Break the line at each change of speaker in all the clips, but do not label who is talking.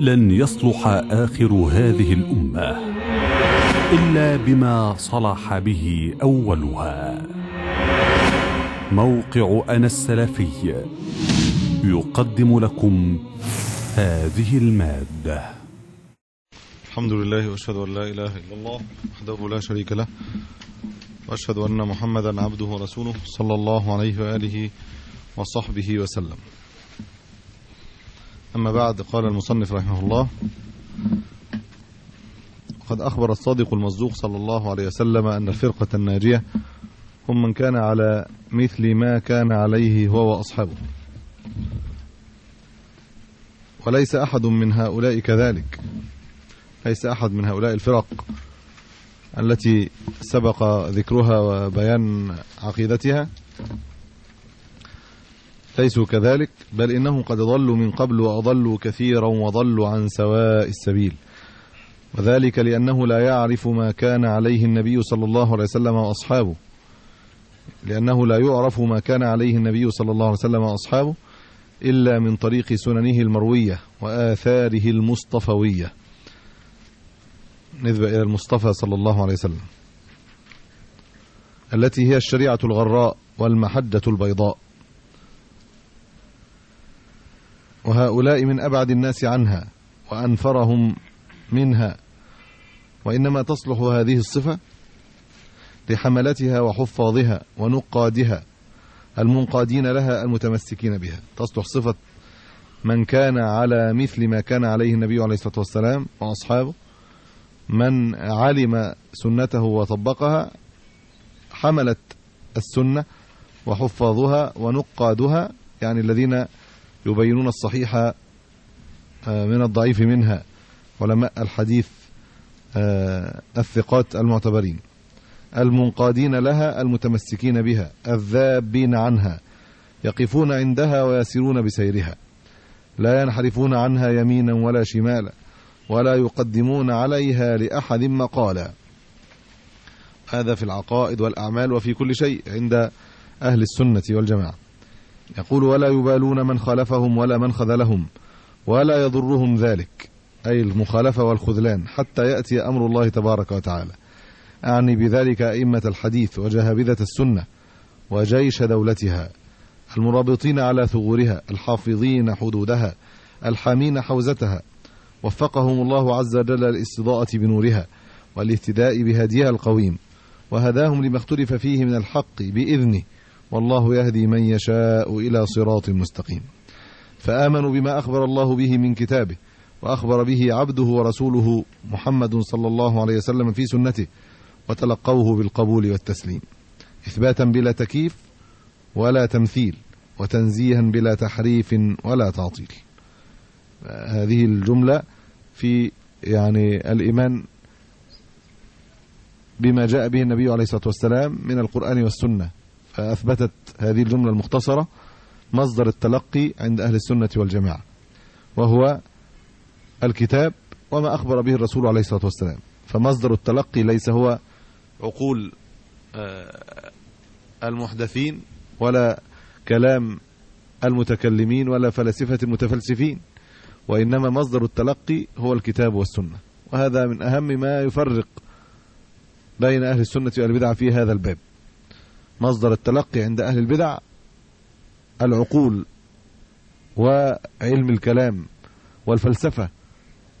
لن يصلح آخر هذه الأمة إلا بما صلح به أولها. موقع أنا السلفي يقدم لكم هذه المادة.
الحمد لله وأشهد أن لا إله إلا الله وحده لا شريك له وأشهد أن محمدا عبده ورسوله صلى الله عليه وآله وصحبه وسلم. أما بعد قال المصنف رحمه الله قد أخبر الصادق المصدوق صلى الله عليه وسلم أن الفرقة الناجية هم من كان على مثل ما كان عليه هو وأصحابه. وليس أحد من هؤلاء كذلك. ليس أحد من هؤلاء الفرق التي سبق ذكرها وبيان عقيدتها. ليسوا كذلك بل إنهم قد ضلوا من قبل وأضلوا كثيرا وضلوا عن سواء السبيل. وذلك لأنه لا يعرف ما كان عليه النبي صلى الله عليه وسلم وأصحابه. لأنه لا يعرف ما كان عليه النبي صلى الله عليه وسلم وأصحابه إلا من طريق سننه المروية وآثاره المصطفوية. نسبة إلى المصطفى صلى الله عليه وسلم. التي هي الشريعة الغراء والمحجة البيضاء. وهؤلاء من أبعد الناس عنها وأنفرهم منها. وإنما تصلح هذه الصفة لحملتها وحفاظها ونقادها المنقادين لها المتمسكين بها. تصلح صفة من كان على مثل ما كان عليه النبي عليه الصلاة والسلام وأصحابه. من علم سنته وطبقها حملت السنة وحفاظها ونقادها يعني الذين يبينون الصحيح من الضعيف منها علماء الحديث الثقات المعتبرين المنقادين لها المتمسكين بها الذابين عنها يقفون عندها ويسيرون بسيرها لا ينحرفون عنها يمينا ولا شمالا ولا يقدمون عليها لأحد مقالا. هذا في العقائد والأعمال وفي كل شيء عند أهل السنة والجماعة. يقول ولا يبالون من خالفهم ولا من خذلهم ولا يضرهم ذلك. أي المخالفة والخذلان حتى يأتي أمر الله تبارك وتعالى. أعني بذلك أئمة الحديث وجهابذة السنة وجيش دولتها المرابطين على ثغورها الحافظين حدودها الحامين حوزتها. وفقهم الله عز وجل للاستضاءة بنورها والاهتداء بهديها القويم. وهداهم لما اختلف فيه من الحق بإذنه والله يهدي من يشاء إلى صراط مستقيم. فآمنوا بما أخبر الله به من كتابه وأخبر به عبده ورسوله محمد صلى الله عليه وسلم في سنته وتلقوه بالقبول والتسليم. إثباتا بلا تكييف ولا تمثيل وتنزيها بلا تحريف ولا تعطيل. هذه الجملة في يعني الإيمان بما جاء به النبي عليه الصلاة والسلام من القرآن والسنة. فأثبتت هذه الجملة المختصرة مصدر التلقي عند أهل السنة والجماعة وهو الكتاب وما أخبر به الرسول عليه الصلاة والسلام. فمصدر التلقي ليس هو عقول المحدثين ولا كلام المتكلمين ولا فلسفة المتفلسفين وإنما مصدر التلقي هو الكتاب والسنة. وهذا من أهم ما يفرق بين أهل السنة والبدع في هذا الباب. مصدر التلقي عند أهل البدع العقول وعلم الكلام والفلسفة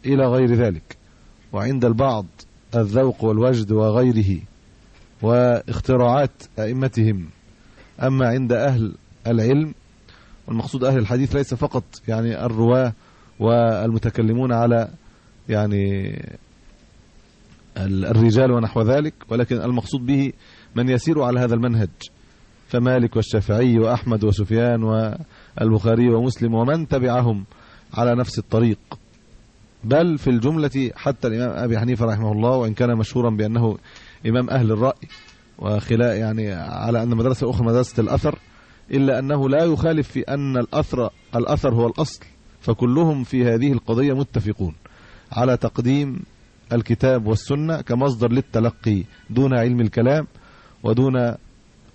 إلى غير ذلك. وعند البعض الذوق والوجد وغيره واختراعات أئمتهم. أما عند أهل العلم والمقصود أهل الحديث ليس فقط يعني الرواة والمتكلمون على يعني الرجال ونحو ذلك ولكن المقصود به من يسير على هذا المنهج فمالك والشافعي وأحمد وسفيان والبخاري ومسلم ومن تبعهم على نفس الطريق. بل في الجملة حتى الإمام أبي حنيفة رحمه الله وإن كان مشهورا بأنه إمام أهل الرأي وخلاء يعني على أن مدرسة أخرى مدرسة الأثر إلا أنه لا يخالف في أن الأثر الأثر هو الأصل فكلهم في هذه القضية متفقون على تقديم الكتاب والسنة كمصدر للتلقي دون علم الكلام ودون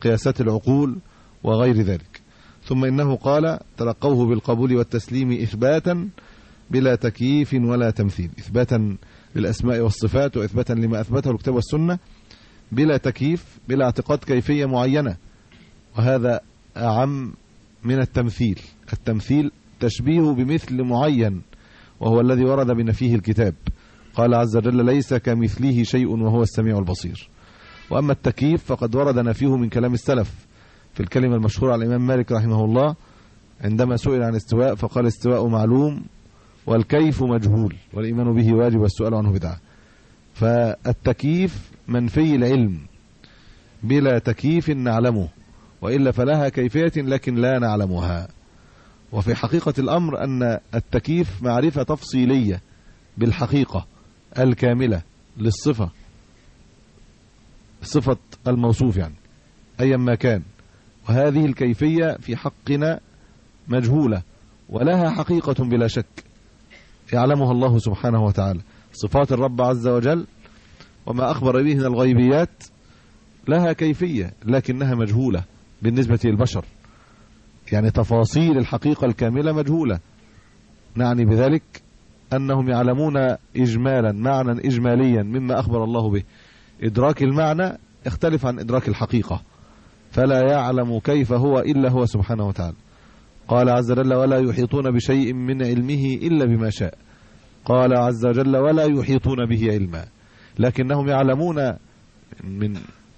قياسات العقول وغير ذلك. ثم إنه قال تلقوه بالقبول والتسليم إثباتا بلا تكييف ولا تمثيل إثباتا للأسماء والصفات وإثباتا لما أثبته الكتاب والسنة بلا تكييف بلا اعتقاد كيفية معينة. وهذا أعم من التمثيل. التمثيل تشبيه بمثل معين وهو الذي ورد بنفيه الكتاب. قال عز وجل ليس كمثله شيء وهو السميع البصير. وأما التكييف فقد ورد نفيه من كلام السلف في الكلمة المشهورة على الإمام مالك رحمه الله عندما سئل عن استواء فقال استواء معلوم والكيف مجهول والإيمان به واجب والسؤال عنه بدعة. فالتكييف منفي العلم بلا تكييف نعلمه وإلا فلها كيفية لكن لا نعلمها. وفي حقيقة الأمر أن التكييف معرفة تفصيلية بالحقيقة الكاملة للصفة. صفة الموصوف يعني أيا ما كان. وهذه الكيفية في حقنا مجهولة ولها حقيقة بلا شك. يعلمها الله سبحانه وتعالى. صفات الرب عز وجل وما أخبر به من الغيبيات لها كيفية لكنها مجهولة بالنسبة للبشر. يعني تفاصيل الحقيقة الكاملة مجهولة. نعني بذلك أنهم يعلمون إجمالا معنى إجماليا مما أخبر الله به. إدراك المعنى يختلف عن إدراك الحقيقة. فلا يعلم كيف هو إلا هو سبحانه وتعالى. قال عز وجل ولا يحيطون بشيء من علمه إلا بما شاء. قال عز وجل ولا يحيطون به علما. لكنهم يعلمون من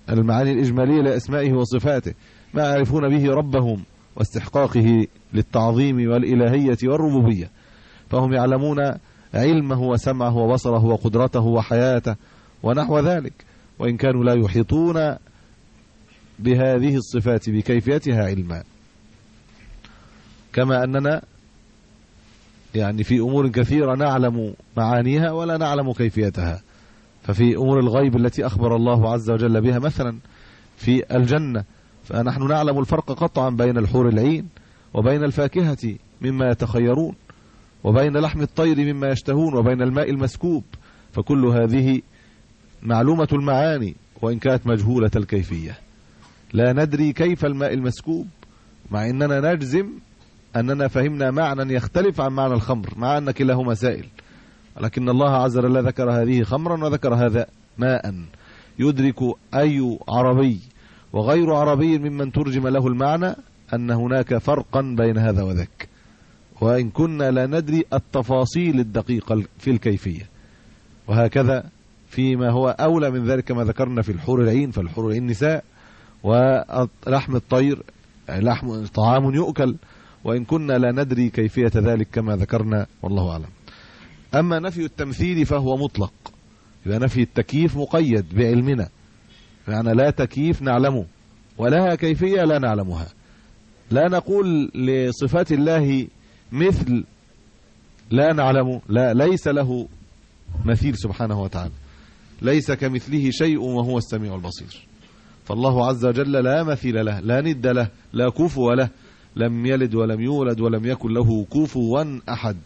المعاني الإجمالية لأسمائه وصفاته ما يعرفون به ربهم واستحقاقه للتعظيم والإلهية والربوبية. فهم يعلمون علمه وسمعه وبصره وقدرته وحياته ونحو ذلك. وإن كانوا لا يحيطون بهذه الصفات بكيفيتها علما. كما أننا يعني في أمور كثيرة نعلم معانيها ولا نعلم كيفيتها. ففي أمور الغيب التي أخبر الله عز وجل بها مثلا في الجنة فنحن نعلم الفرق قطعا بين الحور العين وبين الفاكهة مما يتخيرون وبين لحم الطير مما يشتهون وبين الماء المسكوب فكل هذه معلومة المعاني وإن كانت مجهولة الكيفية. لا ندري كيف الماء المسكوب مع أننا نجزم أننا فهمنا معنى يختلف عن معنى الخمر مع أن كلاهما سائل. لكن الله عز وجل ذكر هذه خمرا وذكر هذا ماء يدرك أي عربي وغير عربي ممن ترجم له المعنى أن هناك فرقا بين هذا وذاك. وإن كنا لا ندري التفاصيل الدقيقة في الكيفية. وهكذا فيما هو أولى من ذلك ما ذكرنا في الحور العين فالحور العين نساء ولحم الطير لحم طعام يؤكل وإن كنا لا ندري كيفية ذلك كما ذكرنا والله أعلم. أما نفي التمثيل فهو مطلق. إذا نفي التكييف مقيد بعلمنا. يعني لا تكييف نعلمه ولها كيفية لا نعلمها. لا نقول لصفات الله مثل لا نعلم لا ليس له مثيل سبحانه وتعالى. ليس كمثله شيء وهو السميع البصير. فالله عز وجل لا مثيل له لا ند له لا كفو له لم يلد ولم يولد ولم يكن له كفوا أحد.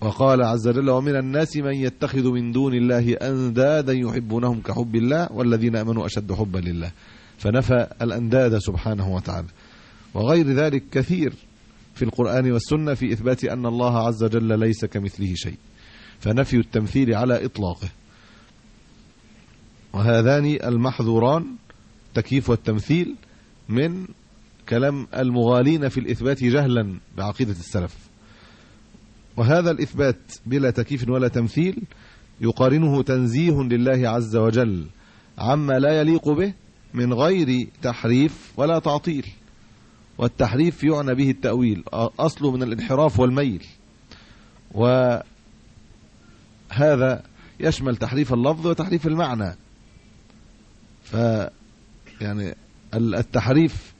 وقال عز وجل ومن الناس من يتخذ من دون الله أندادا يحبونهم كحب الله والذين أمنوا أشد حبا لله. فنفى الأنداد سبحانه وتعالى. وغير ذلك كثير في القرآن والسنة في إثبات أن الله عز وجل ليس كمثله شيء. فنفي التمثيل على إطلاقه. وهذان المحظوران التكييف والتمثيل من كلام المغالين في الإثبات جهلا بعقيدة السلف. وهذا الإثبات بلا تكييف ولا تمثيل يقارنه تنزيه لله عز وجل عما لا يليق به من غير تحريف ولا تعطيل. والتحريف يعنى به التأويل أصله من الانحراف والميل. وهذا يشمل تحريف اللفظ وتحريف المعنى. ف يعني التحريف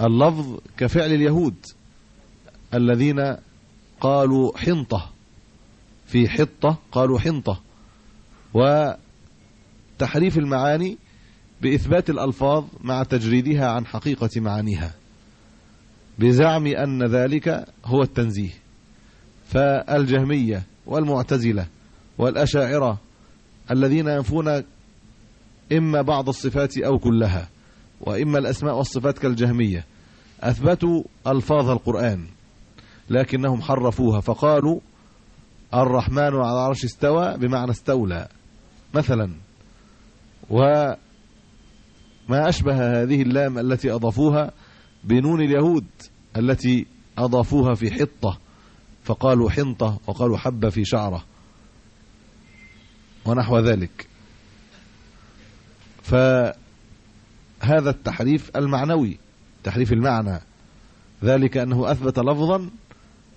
اللفظ كفعل اليهود الذين قالوا حنطة في حطة قالوا حنطة وتحريف المعاني بإثبات الألفاظ مع تجريدها عن حقيقة معانيها بزعم أن ذلك هو التنزيه. فالجهمية والمعتزلة والأشاعرة الذين ينفون إما بعض الصفات أو كلها وإما الأسماء والصفات كالجهمية. أثبتوا ألفاظ القرآن لكنهم حرفوها فقالوا الرحمن على العرش استوى بمعنى استولى. مثلا وما أشبه هذه اللام التي أضافوها بنون اليهود التي أضافوها في حطة فقالوا حنطة وقالوا حبة في شعرة ونحو ذلك. فهذا التحريف المعنوي تحريف المعنى. ذلك أنه أثبت لفظا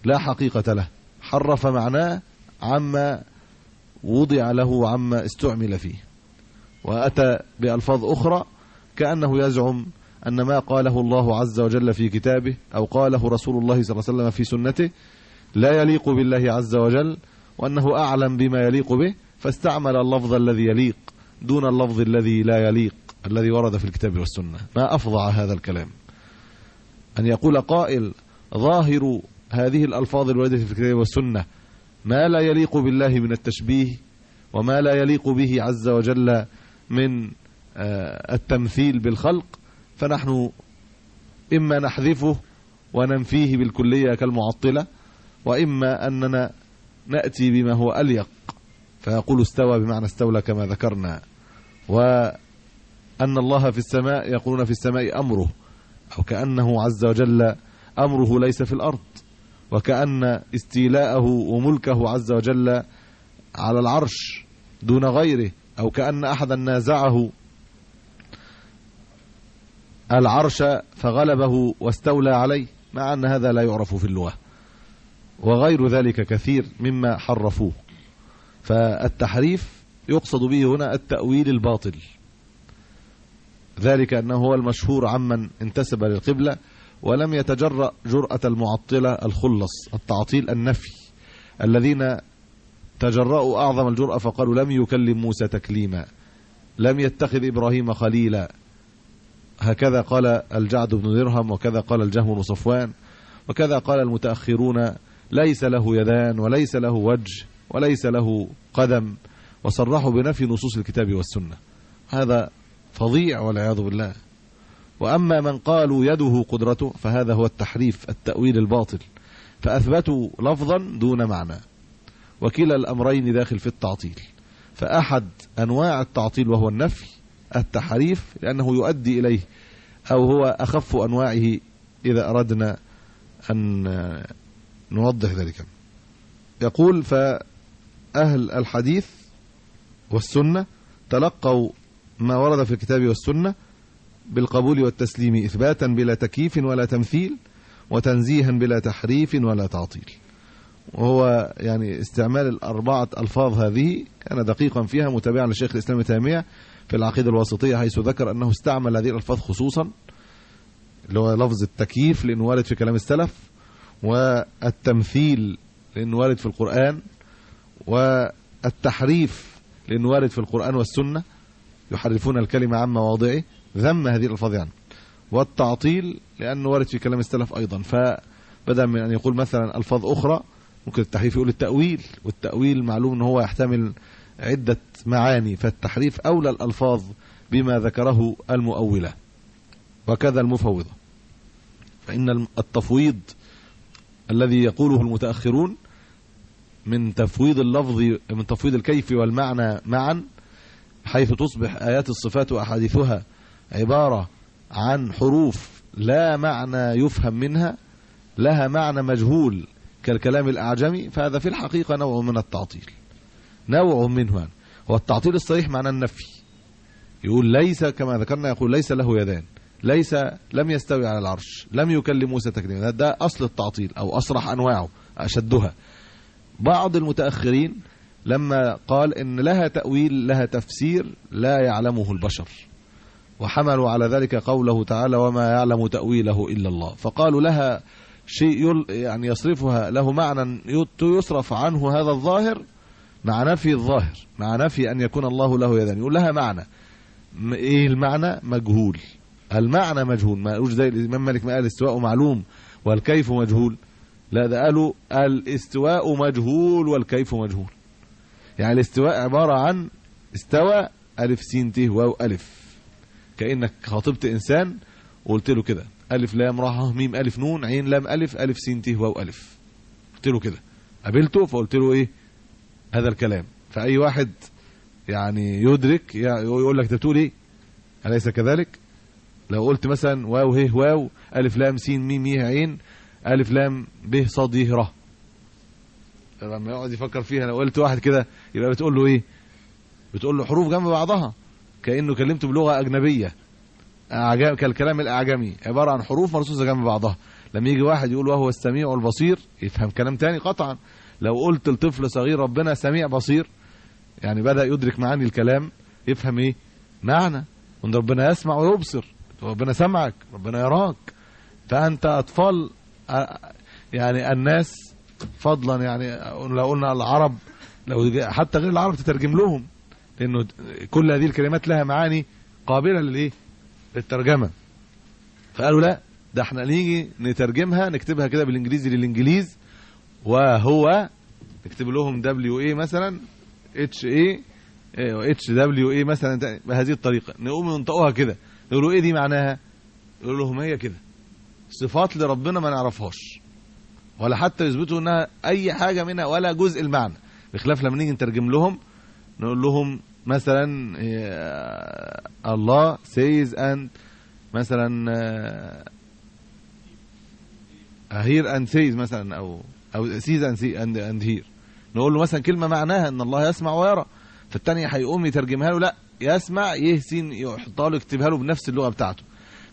لا حقيقة له حرف معناه عما وضع له عما استعمل فيه. وأتى بألفاظ أخرى كأنه يزعم أن ما قاله الله عز وجل في كتابه أو قاله رسول الله صلى الله عليه وسلم في سنته لا يليق بالله عز وجل وأنه أعلم بما يليق به فاستعمل اللفظ الذي يليق. دون اللفظ الذي لا يليق الذي ورد في الكتاب والسنة. ما أفظع هذا الكلام؟ أن يقول قائل ظاهر هذه الألفاظ الواردة في الكتاب والسنة ما لا يليق بالله من التشبيه وما لا يليق به عز وجل من التمثيل بالخلق فنحن إما نحذفه وننفيه بالكلية كالمعطلة وإما أننا نأتي بما هو أليق فيقول استوى بمعنى استولى كما ذكرنا. وأن الله في السماء يقولون في السماء أمره. أو كأنه عز وجل أمره ليس في الأرض. وكأن استيلاءه وملكه عز وجل على العرش دون غيره. أو كأن أحدا نازعه العرش فغلبه واستولى عليه مع أن هذا لا يعرف في اللغة. وغير ذلك كثير مما حرفوه. فالتحريف يقصد به هنا التأويل الباطل. ذلك أنه هو المشهور عمن انتسب للقبلة ولم يتجرأ جرأة المعطلة الخلص التعطيل النفي. الذين تجرأوا أعظم الجرأة فقالوا لم يكلم موسى تكليما لم يتخذ إبراهيم خليلا. هكذا قال الجعد بن درهم وكذا قال الجهم بن صفوان وكذا قال المتأخرون ليس له يدان وليس له وجه. وليس له قدم وصرحوا بنفي نصوص الكتاب والسنة. هذا فظيع والعياذ بالله. وأما من قالوا يده قدرته فهذا هو التحريف التأويل الباطل. فأثبتوا لفظا دون معنى. وكلا الأمرين داخل في التعطيل. فأحد أنواع التعطيل وهو النفي التحريف لأنه يؤدي إليه أو هو أخف أنواعه إذا أردنا أن نوضح ذلك. يقول فأهل الحديث والسنة تلقوا ما ورد في الكتاب والسنة بالقبول والتسليم إثباتا بلا تكييف ولا تمثيل وتنزيها بلا تحريف ولا تعطيل. وهو يعني استعمال الأربعة ألفاظ هذه كان دقيقا فيها متابعا لشيخ الإسلام تيمية في العقيدة الواسطية حيث ذكر أنه استعمل هذه الألفاظ خصوصا اللي هو لفظ التكييف لأنه وارد في كلام السلف والتمثيل لأنه وارد في القرآن والتحريف لأنه وارد في القرآن والسنة يحرفون الكلمة عن مواضعه ذم هذه الألفاظ يعني والتعطيل لأنه وارد في كلام السلف أيضا. فبدأ من أن يقول مثلا ألفاظ أخرى ممكن التحريف يقول التأويل والتأويل معلوم أنه هو يحتمل عدة معاني فالتحريف أولى الألفاظ بما ذكره المؤولة. وكذا المفوضة. فإن التفويض الذي يقوله المتأخرون من تفويض اللفظ من تفويض الكيف والمعنى معا حيث تصبح آيات الصفات وأحاديثها عبارة عن حروف لا معنى يفهم منها لها معنى مجهول كالكلام الأعجمي فهذا في الحقيقة نوع من التعطيل. نوع منه يعني. هو التعطيل الصريح معنى النفي. يقول ليس كما ذكرنا يقول ليس له يدان ليس لم يستوي على العرش لم يكلم موسى تكليما. ده أصل التعطيل أو أصرح أنواعه أشدها. بعض المتأخرين لما قال إن لها تأويل لها تفسير لا يعلمه البشر. وحملوا على ذلك قوله تعالى وما يعلم تأويله إلا الله. فقالوا لها شيء يعني يصرفها له معنى يصرف عنه هذا الظاهر مع نفي الظاهر مع نفي أن يكون الله له يدان. يقول لها معنى. إيه المعنى؟ مجهول. المعنى مجهول. ما قالوش زي الإمام مالك ما قال الاستواء معلوم والكيف مجهول. لا ده قالوا الاستواء مجهول والكيف مجهول. يعني الاستواء عبارة عن استوى ألف سين ت واو ألف. كأنك خاطبت إنسان وقلت له كده ألف لام راء ه ميم ألف نون عين لام ألف ألف سين ت واو ألف. قلت له كده. قابلته فقلت له إيه؟ هذا الكلام. فأي واحد يعني يدرك يقول لك أنت بتقول إيه؟ أليس كذلك؟ لو قلت مثلا واو ه واو ألف لام سين ميم يه عين ألف لام ب صاد يه ر لما يقعد يفكر فيها لو قلت واحد كده يبقى بتقول له إيه؟ بتقول له حروف جنب بعضها. كأنه كلمته بلغة أجنبية. أعجم كالكلام الأعجمي. عبارة عن حروف مرصوصة جنب بعضها. لما يجي واحد يقول وهو السميع البصير يفهم كلام تاني قطعا. لو قلت لطفل صغير ربنا سميع بصير. يعني بدأ يدرك معاني الكلام يفهم إيه؟ معنى. وإن ربنا يسمع ويبصر. ربنا سمعك ربنا يراك. فأنت أطفال آه، يعني الناس فضلا يعني لو قلنا العرب لو حتى غير العرب تترجم لهم لأنه كل هذه الكلمات لها معاني قابلة للإيه؟ للترجمة. فقالوا لا ده إحنا نيجي نترجمها نكتبها كده بالإنجليزي للإنجليز وهو نكتب لهم دبليو اي مثلا اتش اي اتش دبليو اي مثلا بهذه الطريقة. نقوم ننطقوها كده. يقولوا إيه دي معناها؟ يقولوا لهم هي كده. صفات لربنا ما نعرفهاش ولا حتى يثبتوا إنها أي حاجة منها ولا جزء المعنى. بخلاف لما نيجي نترجم لهم نقول لهم مثلا آه، الله says and مثلا hear and sees مثلا أو أو sees and see and and hear نقول له مثلا كلمة معناها إن الله يسمع ويرى. فالتاني هيقوم يترجمها له لا يسمع يهسين يحطها له يكتبها له بنفس اللغة بتاعته.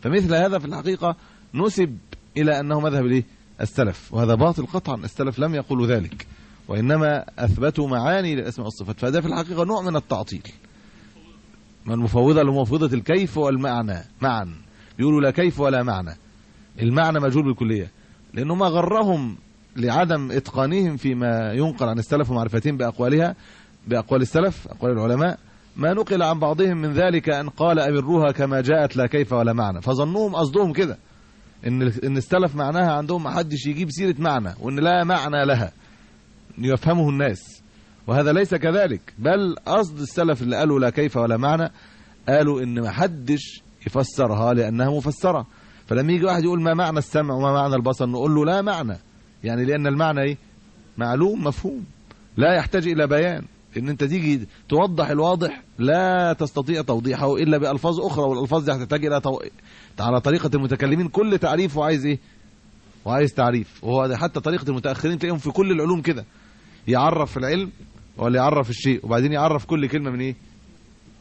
فمثل هذا في الحقيقة نسب إلى أنه مذهب الايه السلف وهذا باطل قطعا السلف لم يقولوا ذلك وإنما أثبتوا معاني للأسماء والصفات فهذا في الحقيقة نوع من التعطيل. من المفوضه لمفوضة الكيف والمعنى معا بيقولوا لا كيف ولا معنى. المعنى مجهول بالكلية لأنه ما غرهم لعدم إتقانهم فيما ينقل عن السلف ومعرفتهم بأقوالها بأقوال السلف أقوال العلماء. ما نقل عن بعضهم من ذلك أن قال امروها كما جاءت لا كيف ولا معنى فظنوهم قصدهم كده. إن إن السلف معناها عندهم ما حدش يجيب سيرة معنى وإن لا معنى لها. يفهمه الناس. وهذا ليس كذلك. بل قصد السلف اللي قالوا لا كيف ولا معنى قالوا إن ما حدش يفسرها لأنها مفسرة. فلما يجي واحد يقول ما معنى السمع وما معنى البصر نقول له لا معنى. يعني لأن المعنى إيه؟ معلوم مفهوم. لا يحتاج إلى بيان. إن أنت تيجي توضح الواضح لا تستطيع توضيحه إلا بألفاظ أخرى والألفاظ دي هتحتاج إلى تو... على طريقة المتكلمين. كل تعريف وعايز إيه؟ وعايز تعريف. وهو حتى طريقة المتأخرين تلاقيهم في كل العلوم كده. يعرف العلم ولا يعرف الشيء. وبعدين يعرف كل كلمة من إيه؟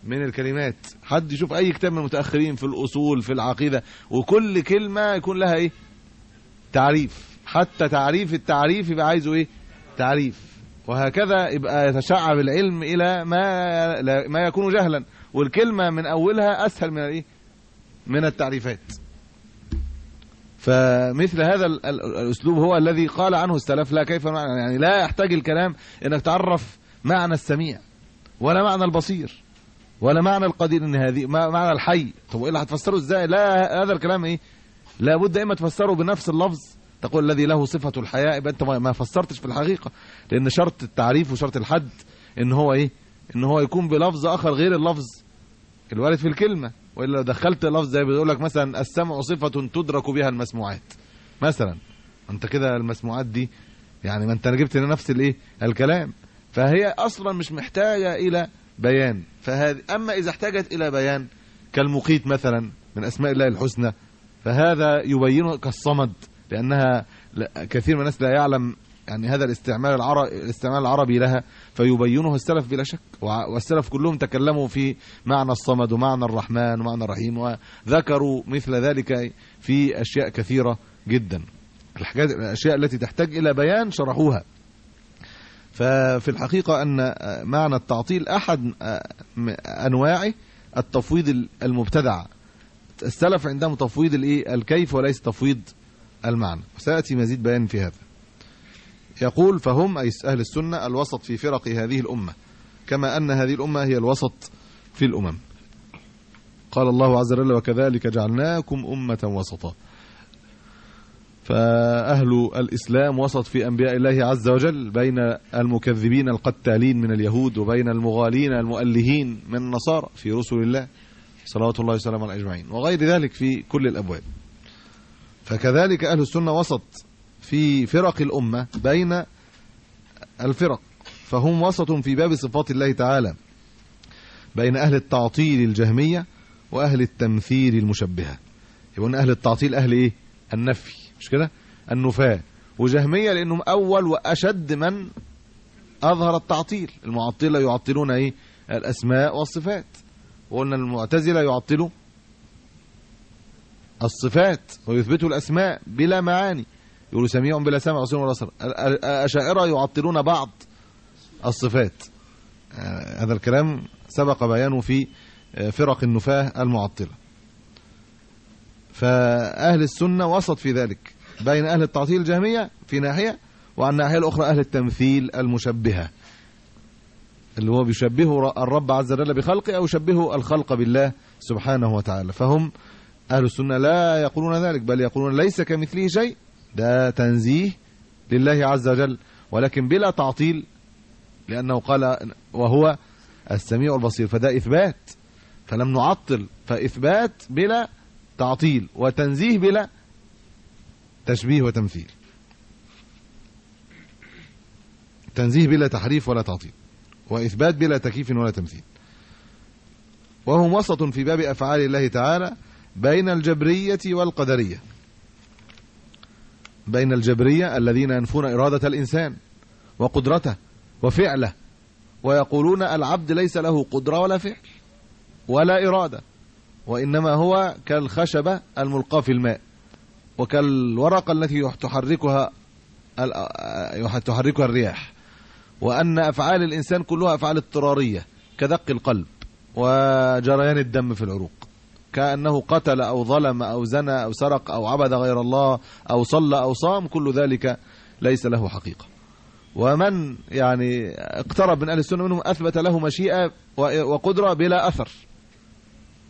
من الكلمات. حد يشوف أي كتاب من المتأخرين في الأصول في العقيدة وكل كلمة يكون لها إيه؟ تعريف. حتى تعريف التعريف يبقى عايزه إيه؟ تعريف. وهكذا يبقى يتشعب العلم إلى ما ما يكون جهلا. والكلمة من أولها أسهل من الإيه؟ من التعريفات. فمثل هذا ال- ال- الأسلوب هو الذي قال عنه السلف لا كيف معنى. يعني لا يحتاج الكلام انك تعرف معنى السميع ولا معنى البصير ولا معنى القدير إن هذه معنى الحي. طب وايه اللي هتفسره إزاي؟ لا هذا الكلام إيه؟ لابد إما تفسره بنفس اللفظ تقول الذي له صفة الحياء يبقى أنت ما فسرتش في الحقيقة. لأن شرط التعريف وشرط الحد إن هو إيه؟ إن هو يكون بلفظ آخر غير اللفظ الوارد في الكلمة. وإلا لو دخلت لفظ زي بيقول لك مثلا السمع صفة تدرك بها المسموعات. مثلا. أنت كده المسموعات دي يعني ما أنت جبت نفس الإيه؟ الكلام. فهي أصلا مش محتاجة إلى بيان. فهذه أما إذا احتاجت إلى بيان كالمقيت مثلا من أسماء الله الحسنى فهذا يبينه كالصمد لأنها لا- كثير من الناس لا يعلم يعني هذا الاستعمال العربي الاستعمال العربي لها فيبينه السلف بلا شك. والسلف كلهم تكلموا في معنى الصمد ومعنى الرحمن ومعنى الرحيم وذكروا مثل ذلك في أشياء كثيرة جدا. الحاجات الأشياء التي تحتاج إلى بيان شرحوها. ففي الحقيقة أن معنى التعطيل أحد انواعه التفويض المبتدع. السلف عندهم تفويض الإيه؟ الكيف وليس تفويض المعنى. وسياتي مزيد بيان في هذا. يقول فهم أي أهل السنة الوسط في فرق هذه الأمة كما أن هذه الأمة هي الوسط في الأمم. قال الله عز وجل وكذلك جعلناكم أمة وسطا. فأهل الإسلام وسط في أنبياء الله عز وجل بين المكذبين القتالين من اليهود وبين المغالين المؤلهين من النصارى في رسل الله صلوات الله وسلامه على أجمعين وغير ذلك في كل الأبواب. فكذلك أهل السنة وسط في فرق الأمة بين الفرق فهم وسط في باب صفات الله تعالى بين أهل التعطيل الجهمية وأهل التمثيل المشبهة. يقولون أهل التعطيل أهل إيه؟ النفي مش كده؟ النفاة. وجهمية لأنهم أول وأشد من أظهر التعطيل. المعطلة يعطلون إيه؟ الأسماء والصفات. وقلنا المعتزلة يعطلوا الصفات ويثبتوا الأسماء بلا معاني. يقولوا سميع بلا سمع وصير ولا بصر الأشاعرة يعطلون بعض الصفات. آه، هذا الكلام سبق بيانه في آه، فرق النفاة المعطلة. فأهل السنة وسط في ذلك بين أهل التعطيل الجهمية في ناحية وعن الناحية الأخرى أهل التمثيل المشبهة. اللي هو بيشبهه الرب عز وجل بخلقه أو يشبهه الخلق بالله سبحانه وتعالى. فهم أهل السنة لا يقولون ذلك بل يقولون ليس كمثله شيء. ده تنزيه لله عز وجل ولكن بلا تعطيل لأنه قال وهو السميع البصير فده إثبات. فلم نعطل فإثبات بلا تعطيل وتنزيه بلا تشبيه وتمثيل. تنزيه بلا تحريف ولا تعطيل وإثبات بلا تكييف ولا تمثيل. وهم وسط في باب أفعال الله تعالى بين الجبرية والقدرية. بين الجبرية الذين ينفون إرادة الإنسان وقدرته وفعله ويقولون العبد ليس له قدرة ولا فعل ولا إرادة وإنما هو كالخشبة الملقاة في الماء وكالورقة التي تحركها تحركها الرياح وأن أفعال الإنسان كلها أفعال اضطرارية كدق القلب وجريان الدم في العروق. كأنه قتل أو ظلم أو زنى أو سرق أو عبد غير الله أو صلى أو صام كل ذلك ليس له حقيقة. ومن يعني اقترب من أهل السنة منهم أثبت له مشيئة وقدرة بلا أثر.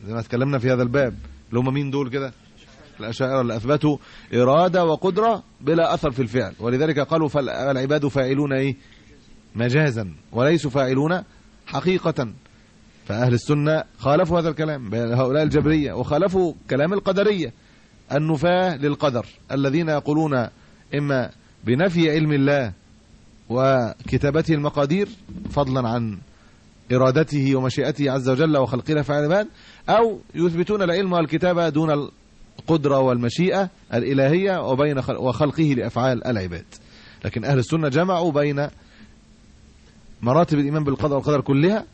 زي ما تكلمنا في هذا الباب اللي هم مين دول كده؟ الأشاعرة اللي أثبتوا إرادة وقدرة بلا أثر في الفعل. ولذلك قالوا فالعباد فاعلون إيه؟ مجازا وليسوا فاعلون حقيقة. فأهل السنة خالفوا هذا الكلام هؤلاء الجبرية وخالفوا كلام القدرية النفاة للقدر الذين يقولون إما بنفي علم الله وكتابته المقادير فضلا عن إرادته ومشيئته عز وجل وخلق له أو يثبتون العلم والكتابة دون القدرة والمشيئة الإلهية وبين وخلقه لأفعال العباد. لكن أهل السنة جمعوا بين مراتب الإيمان بالقدر والقدر كلها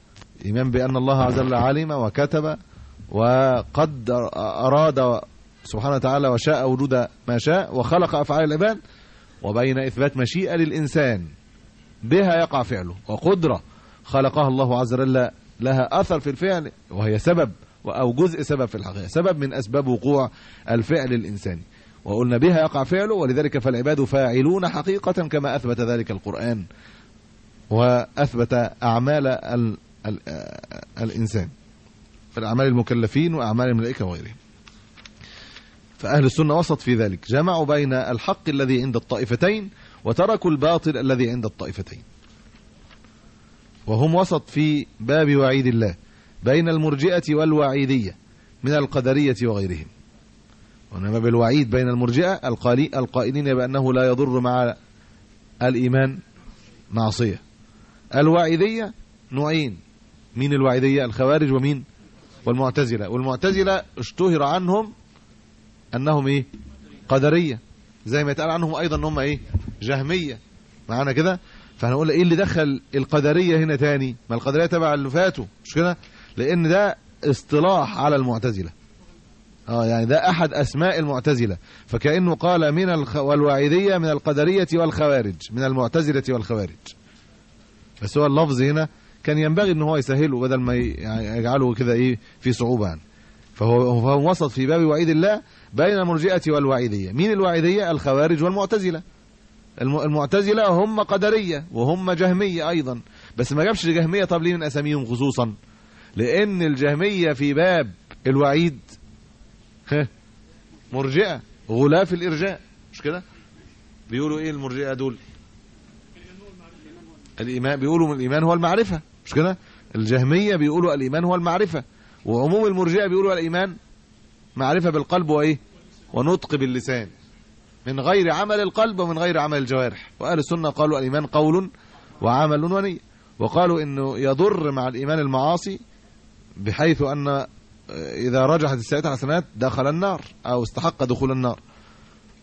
إيمان بأن الله عز وجل علم وكتب وقد أراد سبحانه وتعالى وشاء وجود ما شاء وخلق أفعال العباد وبين إثبات مشيئة للإنسان. بها يقع فعله وقدرة خلقها الله عز وجل لها أثر في الفعل وهي سبب أو جزء سبب في الحقيقة. سبب من أسباب وقوع الفعل الإنساني. وقلنا بها يقع فعله ولذلك فالعباد فاعلون حقيقة كما أثبت ذلك القرآن وأثبت أعمال ال ال الإنسان. فالأعمال المكلفين وأعمال الملائكة وغيرهم. فأهل السنة وسط في ذلك. جمعوا بين الحق الذي عند الطائفتين وتركوا الباطل الذي عند الطائفتين. وهم وسط في باب وعيد الله بين المرجئة والوعيدية من القدرية وغيرهم. وإنما بالوعيد بين المرجئة القائلين بأنه لا يضر مع الإيمان معصية. الوعيدية نوعين مين الوعيدية الخوارج ومين؟ والمعتزلة. والمعتزلة اشتهر عنهم أنهم إيه؟ قدرية. زي ما يتقال عنهم أيضا أنهم إيه؟ جهمية. معانا كده؟ فهنقول إيه اللي دخل القدرية هنا تاني؟ ما القدرية تبع اللي فاتوا مش كده؟ لأن ده اصطلاح على المعتزلة. آه يعني ده أحد أسماء المعتزلة. فكأنه قال من الخ... من القدرية والخوارج من المعتزلة والخوارج. بس هو اللفظ هنا كان ينبغي ان هو يسهله بدل ما يجعله كده إيه في صعوبة. يعني فهو فهو وسط في باب وعيد الله بين المرجئة والوعيدية. مين الوعيدية؟ الخوارج والمعتزلة. المعتزلة هم قدرية وهم جهمية أيضا. بس ما جابش جهمية. طب ليه من أساميهم خصوصا؟ لأن الجهمية في باب الوعيد مرجئة غلاف الإرجاء. مش كده؟ بيقولوا إيه المرجئة دول؟ الإيمان. بيقولوا الإيمان هو المعرفة. مش كده؟ الجهمية بيقولوا الإيمان هو المعرفة وعموم المرجئة بيقولوا الإيمان معرفة بالقلب وإيه؟ ونطق باللسان. من غير عمل القلب ومن غير عمل الجوارح. وأهل السنة قالوا الإيمان قول وعمل ونية وقالوا إنه يضر مع الإيمان المعاصي بحيث أن إذا رجحت السيئات حسنات دخل النار أو استحق دخول النار.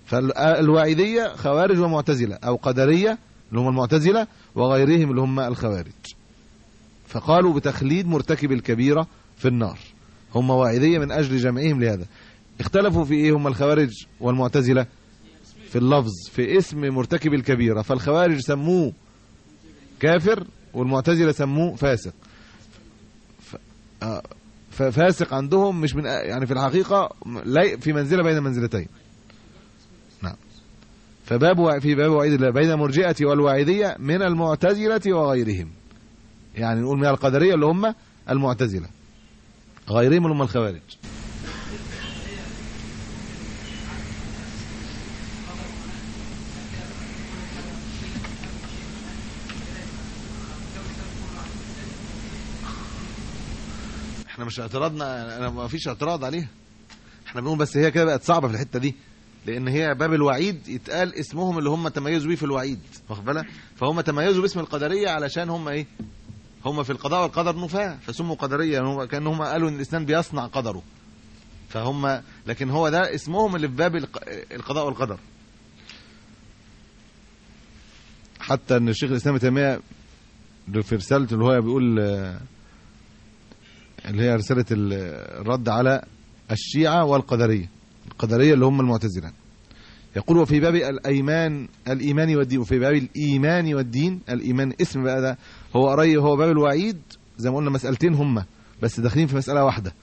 فالواعدية خوارج ومعتزلة أو قدرية اللي هم المعتزلة وغيرهم اللي هم الخوارج. فقالوا بتخليد مرتكب الكبيرة في النار. هم واعدية من أجل جمعهم لهذا. اختلفوا في إيه هم الخوارج والمعتزلة؟ في اللفظ في اسم مرتكب الكبيرة. فالخوارج سموه كافر والمعتزلة سموه فاسق. ف- آه، ففاسق عندهم مش من يعني في الحقيقة في منزلة بين منزلتين نعم. فباب في باب وعيد الله بين المرجئة والواعدية من المعتزلة وغيرهم. يعني نقول من القدرية اللي هم المعتزلة. غيرهم هم الخوارج. إحنا مش اعتراضنا أنا ما فيش اعتراض عليها. إحنا بنقول بس هي كده بقت صعبة في الحتة دي لأن هي باب الوعيد يتقال اسمهم اللي هم تميزوا بيه في الوعيد واخد بالك؟ فهم تميزوا باسم القدرية علشان هم إيه؟ هم في القضاء والقدر نفاة فسموا قدرية يعني هم كان هم قالوا إن الإسلام بيصنع قدره. فهم لكن هو ده اسمهم اللي في باب الق- القضاء والقدر. حتى إن الشيخ الإسلام تيمية في رسالته اللي هو بيقول اللي هي رسالة ال- الرد على الشيعة والقدرية القدرية اللي هم المعتزلة. يقول وفي باب الأيمان الإيمان والدين وفي باب الإيمان والدين الإيمان اسم بقى ده هو قريب هو باب الوعيد زي ما قلنا مسألتين هم بس داخلين في مسألة واحدة.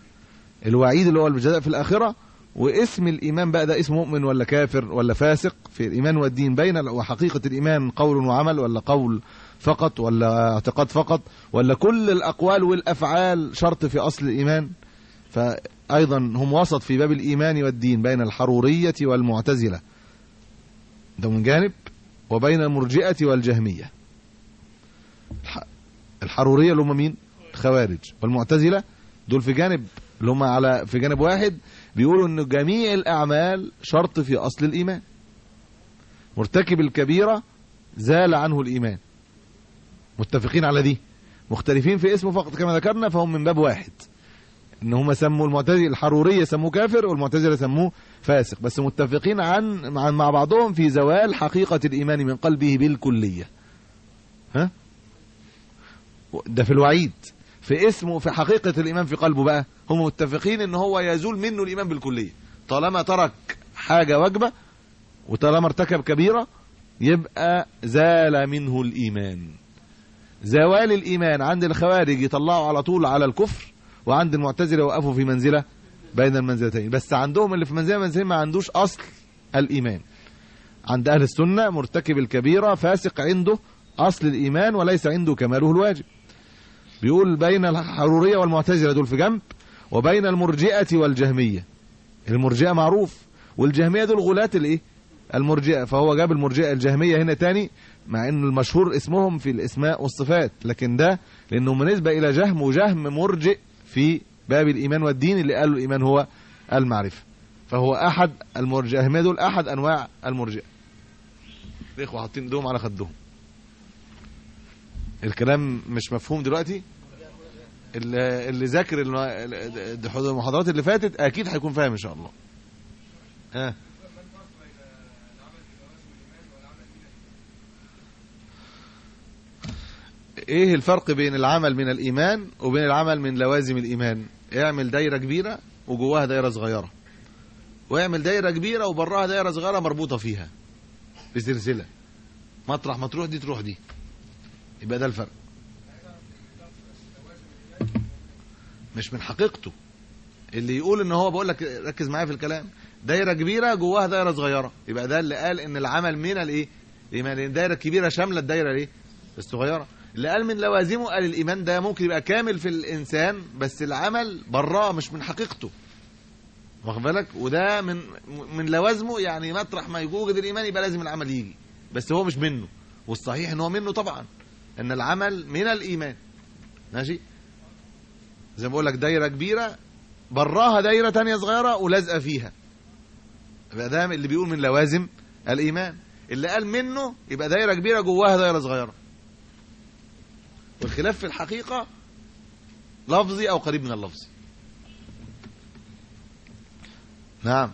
الوعيد اللي هو الجزاء في الآخرة واسم الإيمان بقى ده اسم مؤمن ولا كافر ولا فاسق في الإيمان والدين بين وحقيقة الإيمان قول وعمل ولا قول فقط ولا اعتقاد فقط ولا كل الأقوال والأفعال شرط في أصل الإيمان. فأيضا هم وسط في باب الإيمان والدين بين الحرورية والمعتزلة. ده من جانب وبين المرجئة والجهمية. الح- الحرورية اللي هم مين؟ الخوارج. والمعتزلة دول في جانب اللي هم على في جانب واحد بيقولوا إن جميع الأعمال شرط في أصل الإيمان. مرتكب الكبيرة زال عنه الإيمان. متفقين على دي؟ مختلفين في اسمه فقط كما ذكرنا فهم من باب واحد. إن هم سموا المعتزلة الحرورية سموه كافر والمعتزلة سموه فاسق. بس متفقين عن مع بعضهم في زوال حقيقة الإيمان من قلبه بالكلية. ها؟ ده في الوعيد. في اسمه في حقيقة الإيمان في قلبه بقى. هم متفقين إن هو يزول منه الإيمان بالكلية. طالما ترك حاجة واجبة وطالما ارتكب كبيرة يبقى زال منه الإيمان. زوال الإيمان عند الخوارج يطلعوا على طول على الكفر وعند المعتزلة يوقفوا في منزلة بين المنزلتين. بس عندهم اللي في منزلة منزلتين ما عندوش أصل الإيمان. عند أهل السنة مرتكب الكبيرة فاسق عنده أصل الإيمان وليس عنده كماله الواجب. بيقول بين الحرورية والمعتزلة دول في جنب وبين المرجئة والجهمية. المرجئة معروف والجهمية دول غلاة الإيه؟ المرجئة. فهو جاب المرجئة الجهمية هنا تاني مع إن المشهور اسمهم في الإسماء والصفات لكن ده لأنه بالنسبة إلى جهم وجهم مرجئ في باب الإيمان والدين اللي قالوا الإيمان هو المعرفة. فهو أحد الجهمية دول أحد أنواع المرجئة. الإخوة حاطين ايدهم على خدهم. الكلام مش مفهوم دلوقتي؟ اللي ذاكر الم- ال- المحاضرات اللي فاتت أكيد هيكون فاهم إن شاء الله. ها؟ إيه الفرق بين العمل من الإيمان وبين العمل من لوازم الإيمان؟ اعمل دايرة كبيرة وجواها دايرة صغيرة. واعمل دايرة كبيرة وبراها دايرة صغيرة مربوطة فيها. بسلسله مطرح ما تروح دي تروح دي. يبقى ده الفرق. مش من حقيقته. اللي يقول إن هو بقول لك ركز معايا في الكلام دايرة كبيرة جواها دايرة صغيرة. يبقى ده اللي قال إن العمل من الإيه؟ الإيمان. الدايره الكبيره شاملة الدايرة الإيه؟ الصغيرة. اللي قال من لوازمه قال الإيمان ده ممكن يبقى كامل في الإنسان بس العمل براه مش من حقيقته. واخد بالك؟ وده من من لوازمه. يعني مطرح ما يوجد الإيمان يبقى لازم العمل يجي بس هو مش منه. والصحيح إن هو منه طبعا. إن العمل من الإيمان. ماشي؟ زي ما بقول لك دايرة كبيرة براها دايرة تانية صغيرة ولازقه فيها. يبقى ده اللي بيقول من لوازم الإيمان. اللي قال منه يبقى دايرة كبيرة جواها دايرة صغيرة. والخلاف في الحقيقة لفظي أو قريب من اللفظ. نعم.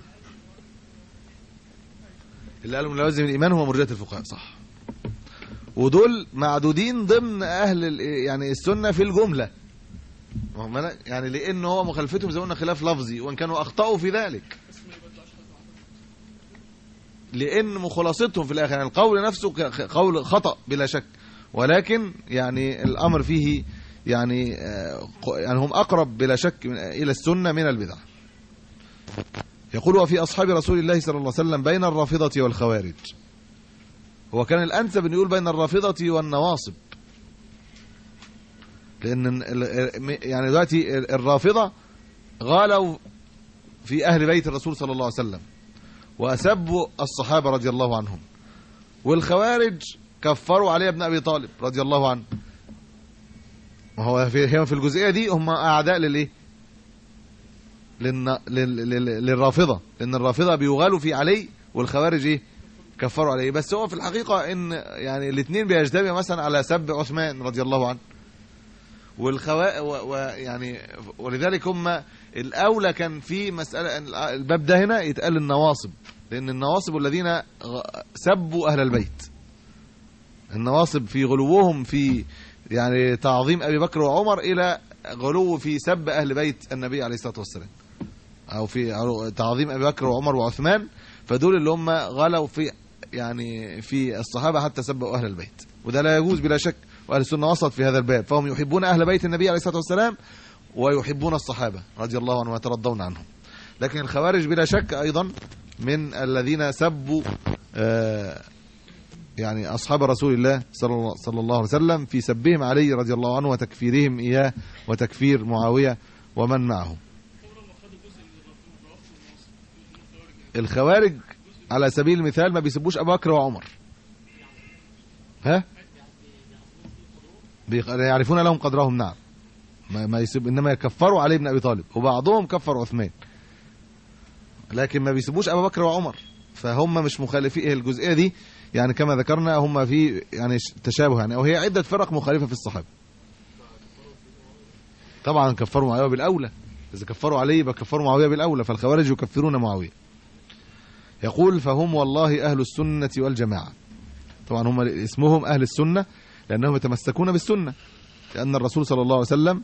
اللي قالوا من لوازم الإيمان هو مرجئة الفقهاء صح. ودول معدودين ضمن ال- يعني السنة في بالك؟ يعني لأن هو مخالفتهم زي ما قلنا خلاف لفظي وإن كانوا أخطأوا في ذلك. لأن مخالصتهم في الآخر يعني القول نفسه قول خطأ بلا شك. ولكن يعني الأمر فيه يعني آه، يعني هم أقرب بلا شك إلى السنة من البدع. يقول وفي أصحاب رسول الله صلى الله عليه وسلم بين الرافضة والخوارج. هو كان الأنسب أن يقول بين الرافضة والنواصب. ال- يعني دلوقتي الرافضة غالوا في أهل بيت الرسول صلى الله عليه وسلم وأسبوا الصحابة رضي الله عنهم. والخوارج كفروا علي بن أبي طالب رضي الله عنه. وهو في في الجزئية دي هم أعداء للإيه؟ للن... لل... لل... للرافضة. لأن الرافضة بيغالوا في علي والخوارج إيه؟ كفروا عليه. بس هو في الحقيقة إن يعني الاثنين بيجتمعوا مثلا على سب عثمان رضي الله عنه. والخوا و... و... يعني ولذلك هم الأولى كان في مسألة الباب ده هنا يتقال النواصب. لأن النواصب الذين سبوا أهل البيت. النواصب في غلوهم في يعني تعظيم أبي بكر وعمر إلى غلو في سب أهل بيت النبي عليه الصلاة والسلام. أو في تعظيم أبي بكر وعمر وعثمان. فدول اللي هم غلوا في يعني في الصحابة حتى سبوا أهل البيت. وده لا يجوز بلا شك وأهل السنة وسط في هذا الباب. فهم يحبون أهل بيت النبي عليه الصلاة والسلام ويحبون الصحابة رضي الله عنهم ويترضون عنهم. لكن الخوارج بلا شك أيضا من الذين سبوا آه، يعني أصحاب رسول الله صلى الله, عليه وسلم في سبهم علي رضي الله عنه وتكفيرهم إياه وتكفير معاوية ومن معه. الخوارج على سبيل المثال ما بيسبوش أبو بكر وعمر. ها؟ يعرفون لهم قدرهم نعم. ما, يسب إنما يكفروا علي بن أبي طالب وبعضهم كفر عثمان. لكن ما بيسبوش أبو بكر وعمر. فهم مش مخالفين الجزئية دي؟ يعني كما ذكرنا هم في يعني تشابه يعني أو هي عدة فرق مخالفة في الصحابة. طبعا كفروا معاوية بالأولى. إذا كفروا علي يبقى كفروا معاوية بالأولى فالخوارج يكفرون معاوية. يقول فهم والله أهل السنة والجماعة. طبعا هم اسمهم أهل السنة لأنهم يتمسكون بالسنة. لأن الرسول صلى الله عليه وسلم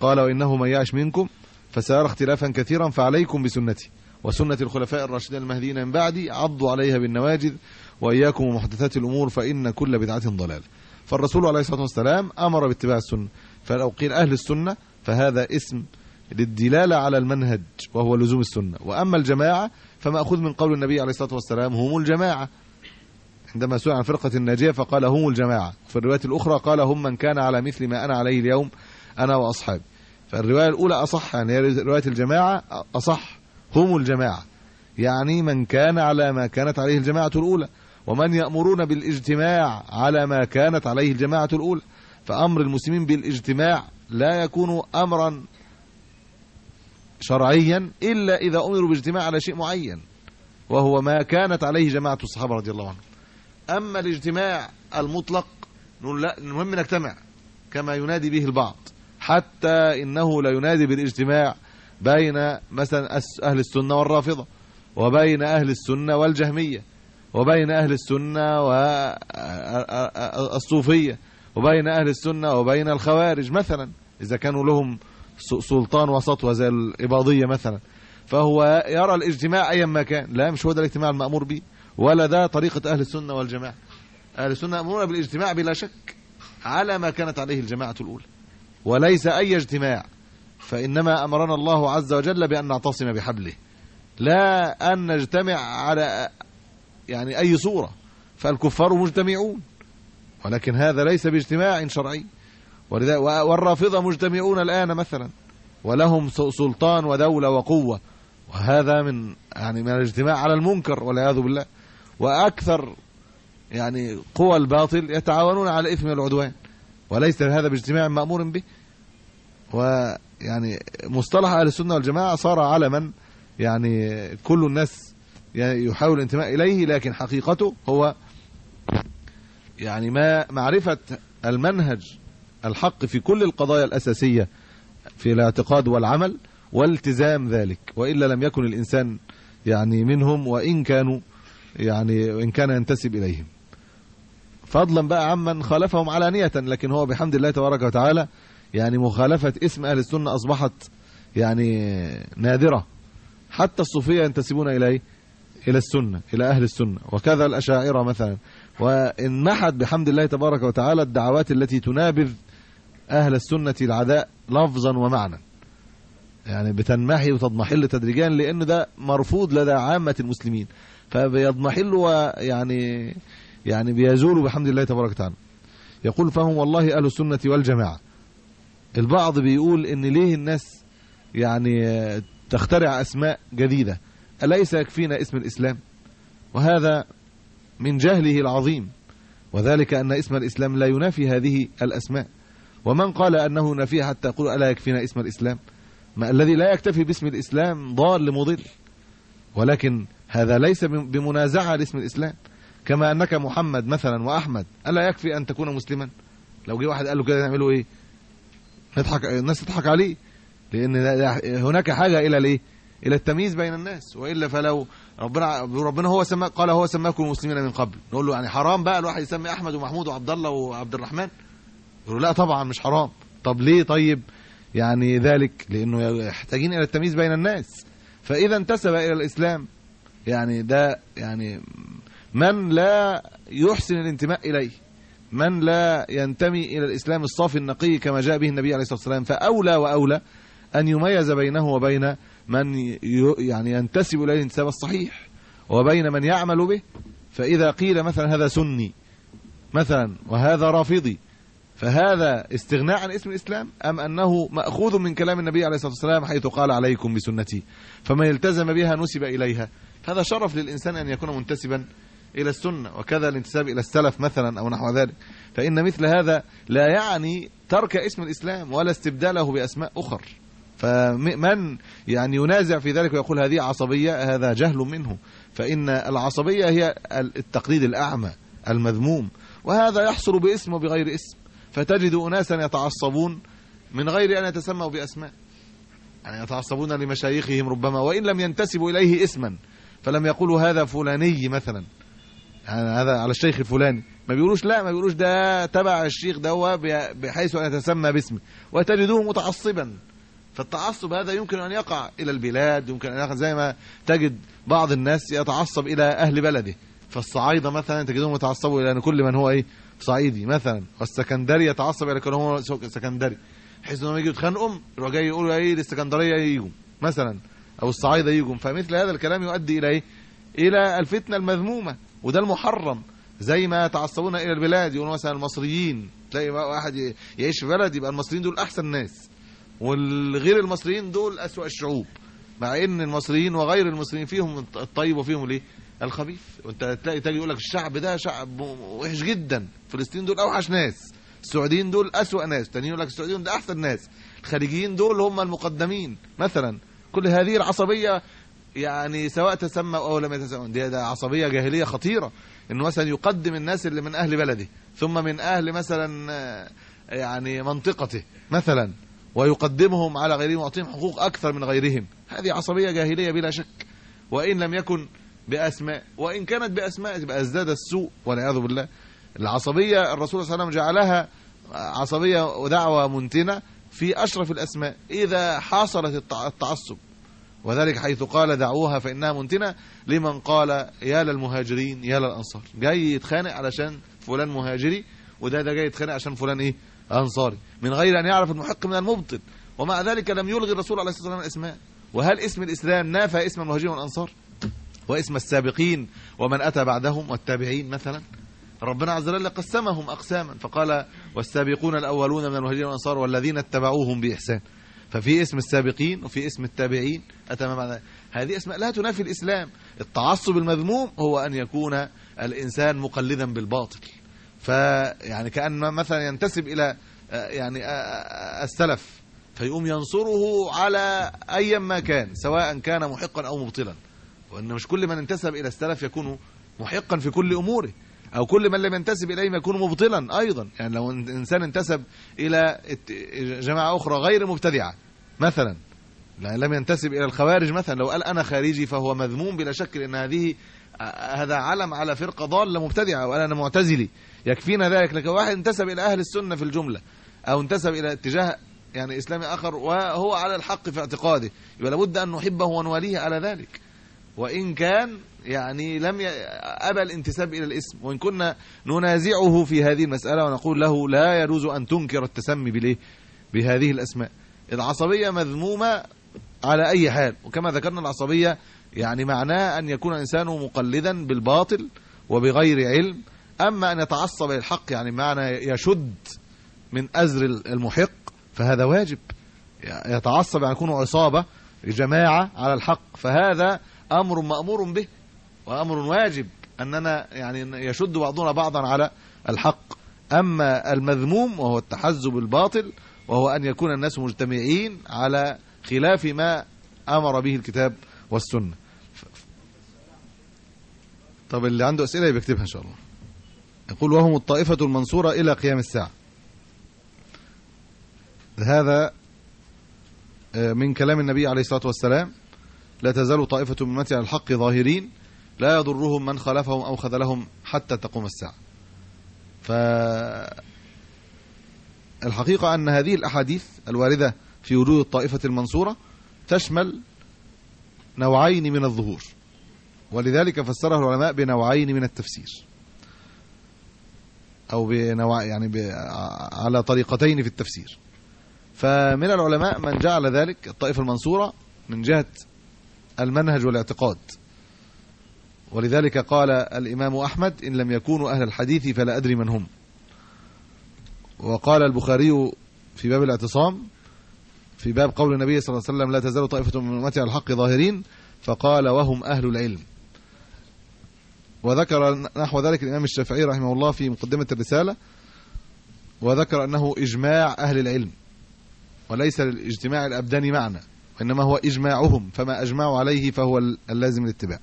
قال وإنه من يعش منكم فسيرى اختلافا كثيرا فعليكم بسنتي. وسنة الخلفاء الراشدين المهديين من بعدي عضوا عليها بالنواجذ وإياكم ومحدثات الأمور فإن كل بدعة ضلال. فالرسول عليه الصلاة والسلام أمر باتباع السنة. فلو قيل أهل السنة فهذا اسم للدلالة على المنهج وهو لزوم السنة. وأما الجماعة فمأخوذ من قول النبي عليه الصلاة والسلام هم الجماعة. عندما سئل عن فرقة الناجية فقال هم الجماعة. في الرواية الأخرى قال هم من كان على مثل ما أنا عليه اليوم أنا وأصحابي. فالرواية الأولى أصح يعني رواية الجماعة أصح. هم الجماعة. يعني من كان على ما كانت عليه الجماعة الأولى. ومن يأمرون بالإجتماع على ما كانت عليه الجماعة الأولى. فأمر المسلمين بالإجتماع لا يكون أمرا شرعيا إلا إذا أمروا بالاجتماع على شيء معين وهو ما كانت عليه جماعة الصحابة رضي الله عنهم. أما الاجتماع المطلق لا المهم نجتمع كما ينادي به البعض حتى إنه لا ينادي بالاجتماع بين مثلا أهل السنة والرافضة وبين أهل السنة والجهمية وبين أهل السنة والصوفية وبين أهل السنة وبين الخوارج مثلا إذا كانوا لهم سلطان وسطوة زي الإباضية مثلا. فهو يرى الاجتماع أيا ما كان. لا مش هو ده الاجتماع المأمور به. ولا ده طريقة أهل السنة والجماعة. أهل السنة يأمرون بالاجتماع بلا شك على ما كانت عليه الجماعة الأولى. وليس أي اجتماع. فإنما أمرنا الله عز وجل بأن نعتصم بحبله. لا أن نجتمع على يعني أي صورة. فالكفار مجتمعون. ولكن هذا ليس باجتماع شرعي. والرافضة مجتمعون الآن مثلا ولهم سلطان ودولة وقوة. وهذا من يعني من الاجتماع على المنكر والعياذ بالله. وأكثر يعني قوى الباطل يتعاونون على الإثم والعدوان وليس هذا باجتماع مأمور به. ويعني مصطلح أهل السنة والجماعة صار علما. يعني كل الناس يحاول الانتماء إليه لكن حقيقته هو يعني ما معرفة المنهج الحق في كل القضايا الأساسية في الاعتقاد والعمل والتزام ذلك وإلا لم يكن الإنسان يعني منهم وإن كانوا يعني وإن كان ينتسب إليهم. فضلا بقى عمن خالفهم علانية لكن هو بحمد الله تبارك وتعالى يعني مخالفة اسم أهل السنة أصبحت يعني نادرة. حتى الصوفية ينتسبون إليه إلى السنة إلى أهل السنة. وكذا الأشاعرة مثلا. وانمحت بحمد الله تبارك وتعالى الدعوات التي تنابذ أهل السنة العداء لفظا ومعنى يعني بتنمحي وتضمحل تدريجيا لأن ده مرفوض لدى عامة المسلمين. فبيضمحل ويعني يعني بيزول بحمد الله تبارك وتعالى. يقول فهم والله أهل السنة والجماعة. البعض بيقول إن ليه الناس يعني تخترع أسماء جديدة. أليس يكفينا اسم الإسلام؟ وهذا من جهله العظيم. وذلك أن اسم الإسلام لا ينافي هذه الأسماء. ومن قال أنه ينافيها حتى يقول ألا يكفينا اسم الإسلام؟ ما الذي لا يكتفي باسم الإسلام ضال مضل. ولكن هذا ليس بمنازعة لاسم الإسلام. كما أنك محمد مثلا وأحمد ألا يكفي أن تكون مسلما؟ لو جه واحد قال له كده نعمله إيه؟ نضحك الناس تضحك عليه. لأن هناك حاجة إلى الإيه؟ إلى التمييز بين الناس. وإلا فلو ربنا ربنا هو سما قال هو سماكم المسلمين من قبل. نقول له يعني حرام بقى الواحد يسمي أحمد ومحمود وعبد الله وعبد الرحمن. يقول لا طبعا مش حرام. طب ليه طيب؟ يعني ذلك لأنه يحتاجين إلى التمييز بين الناس. فإذا انتسب إلى الإسلام يعني ده يعني من لا يحسن الانتماء إليه من لا ينتمي إلى الإسلام الصافي النقي كما جاء به النبي عليه الصلاة والسلام. فأولى وأولى أن يميز بينه وبين من يعني ينتسب إليه الانتساب الصحيح وبين من يعمل به. فإذا قيل مثلا هذا سني مثلا وهذا رافضي فهذا استغناء عن اسم الإسلام أم أنه مأخوذ من كلام النبي عليه الصلاة والسلام حيث قال عليكم بسنتي؟ فمن التزم بها نسب إليها. هذا شرف للإنسان أن يكون منتسبا إلى السنة وكذا الانتساب إلى السلف مثلا أو نحو ذلك. فإن مثل هذا لا يعني ترك اسم الإسلام ولا استبداله بأسماء أخر. فمن يعني ينازع في ذلك ويقول هذه عصبية هذا جهل منه. فإن العصبية هي التقليد الأعمى المذموم. وهذا يحصل باسم وبغير اسم. فتجد أناسا يتعصبون من غير أن يتسموا بأسماء. يعني يتعصبون لمشايخهم ربما وإن لم ينتسبوا إليه اسما. فلم يقولوا هذا فلاني مثلا. يعني هذا على الشيخ الفلاني. ما بيقولوش لا ما بيقولوش ده تبع الشيخ ده بحيث أن يتسمى باسمه. وتجدوه متعصبا. فالتعصب هذا يمكن أن يقع إلى البلاد يمكن أن يقع زي ما تجد بعض الناس يتعصب إلى أهل بلده. فالصعايدة مثلا تجدهم يتعصبوا إلى كل من هو إيه؟ صعيدي مثلا والسكندري يتعصب إلى كل هو سكندري بحيث انهم يجوا يتخانقوا يروح جاي يقولوا إيه الإسكندرية يجوا مثلا أو الصعايدة يجوا. فمثل هذا الكلام يؤدي إلى إيه؟ إلى الفتنة المذمومة وده المحرم. زي ما يتعصبون إلى البلاد يقولوا مثلا المصريين تلاقي واحد يعيش في بلد يبقى المصريين دول أحسن ناس والغير المصريين دول أسوأ الشعوب. مع إن المصريين وغير المصريين فيهم الطيب وفيهم الإيه؟ الخبيث. وانت تلاقي تاجي يقول لك الشعب ده شعب وحش جدا. فلسطين دول أوحش ناس. السعوديين دول أسوأ ناس. تانيين يقول لك السعوديين ده أحسن ناس. الخارجيين دول هم المقدمين. مثلا كل هذه العصبية يعني سواء تسمى أو لم يتسمى دي ده عصبية جاهلية خطيرة. إنه مثلا يقدم الناس اللي من أهل بلده ثم من أهل مثلا يعني منطقته مثلا ويقدمهم على غيرهم ويعطيهم حقوق أكثر من غيرهم. هذه عصبية جاهلية بلا شك. وإن لم يكن بأسماء وإن كانت بأسماء تبقى ازداد السوء والعياذ بالله. العصبية الرسول صلى الله عليه وسلم جعلها عصبية ودعوة منتنة في أشرف الأسماء إذا حاصلت التعصب. وذلك حيث قال دعوها فإنها منتنة لمن قال يا للمهاجرين يا للأنصار. جاي يتخانق علشان فلان مهاجري وده ده جاي يتخانق عشان فلان إيه؟ أنصاري. من غير أن يعرف المحق من المبطل. ومع ذلك لم يلغي الرسول عليه الصلاة والسلام الإسماء. وهل اسم الإسلام نافى اسم المهاجرين والأنصار؟ واسم السابقين ومن أتى بعدهم والتابعين مثلا. ربنا عز وجل قسمهم أقساما فقال والسابقون الأولون من المهاجرين والأنصار والذين اتبعوهم بإحسان. ففي اسم السابقين وفي اسم التابعين أتى ما بعد هذه أسماء لا تنافي الإسلام. التعصب المذموم هو أن يكون الإنسان مقلدا بالباطل. فيعني كأن مثلا ينتسب إلى يعني السلف فيقوم ينصره على ايا ما كان سواء كان محقا أو مبطلا. وإن مش كل من انتسب إلى السلف يكون محقا في كل أموره. أو كل من لم ينتسب إليهم يكون مبطلا أيضا. يعني لو إنسان انتسب إلى جماعة أخرى غير مبتدعة مثلا. لم ينتسب إلى الخوارج مثلا. لو قال أنا خارجي فهو مذموم بلا شك لأن هذه هذا علم على فرقة ضالة مبتدعة. وقال أنا معتزلي. يكفينا ذلك. لكن واحد انتسب إلى أهل السنة في الجملة أو انتسب إلى اتجاه يعني إسلامي آخر وهو على الحق في اعتقاده. يبقى لابد أن نحبه ونواليه على ذلك. وإن كان يعني لم ي... أبى الانتساب إلى الاسم وإن كنا ننازعه في هذه المسألة ونقول له لا يجوز أن تنكر التسمي بالايه بهذه الأسماء. العصبية مذمومة على أي حال وكما ذكرنا العصبية يعني معناه أن يكون الإنسان مقلدا بالباطل وبغير علم أما أن يتعصب للحق يعني معنى يشد من أزر المحق فهذا واجب. يتعصب يعني يكون عصابة جماعة على الحق فهذا أمر مأمور به وأمر واجب أننا يعني يشد بعضنا بعضا على الحق. أما المذموم وهو التحزب الباطل وهو أن يكون الناس مجتمعين على خلاف ما أمر به الكتاب والسنة. طب اللي عنده يبقى يكتبها إن شاء الله. يقول وهم الطائفة المنصورة إلى قيام الساعة. هذا من كلام النبي عليه الصلاة والسلام. لا تزال طائفة من امتي على الحق ظاهرين لا يضرهم من خالفهم أو خذلهم حتى تقوم الساعة. ف الحقيقة أن هذه الأحاديث الواردة في وجود الطائفة المنصورة تشمل نوعين من الظهور ولذلك فسره العلماء بنوعين من التفسير. أو بنوع يعني ب... على طريقتين في التفسير. فمن العلماء من جعل ذلك الطائفة المنصورة من جهة المنهج والاعتقاد. ولذلك قال الإمام أحمد إن لم يكونوا أهل الحديث فلا أدري من هم. وقال البخاري في باب الاعتصام في باب قول النبي صلى الله عليه وسلم لا تزال طائفة من أمتي على الحق ظاهرين فقال وهم أهل العلم. وذكر نحو ذلك الإمام الشافعي رحمه الله في مقدمة الرسالة وذكر أنه إجماع أهل العلم وليس للاجتماع الأبداني معنى. وإنما هو إجماعهم فما أجمعوا عليه فهو اللازم الاتباع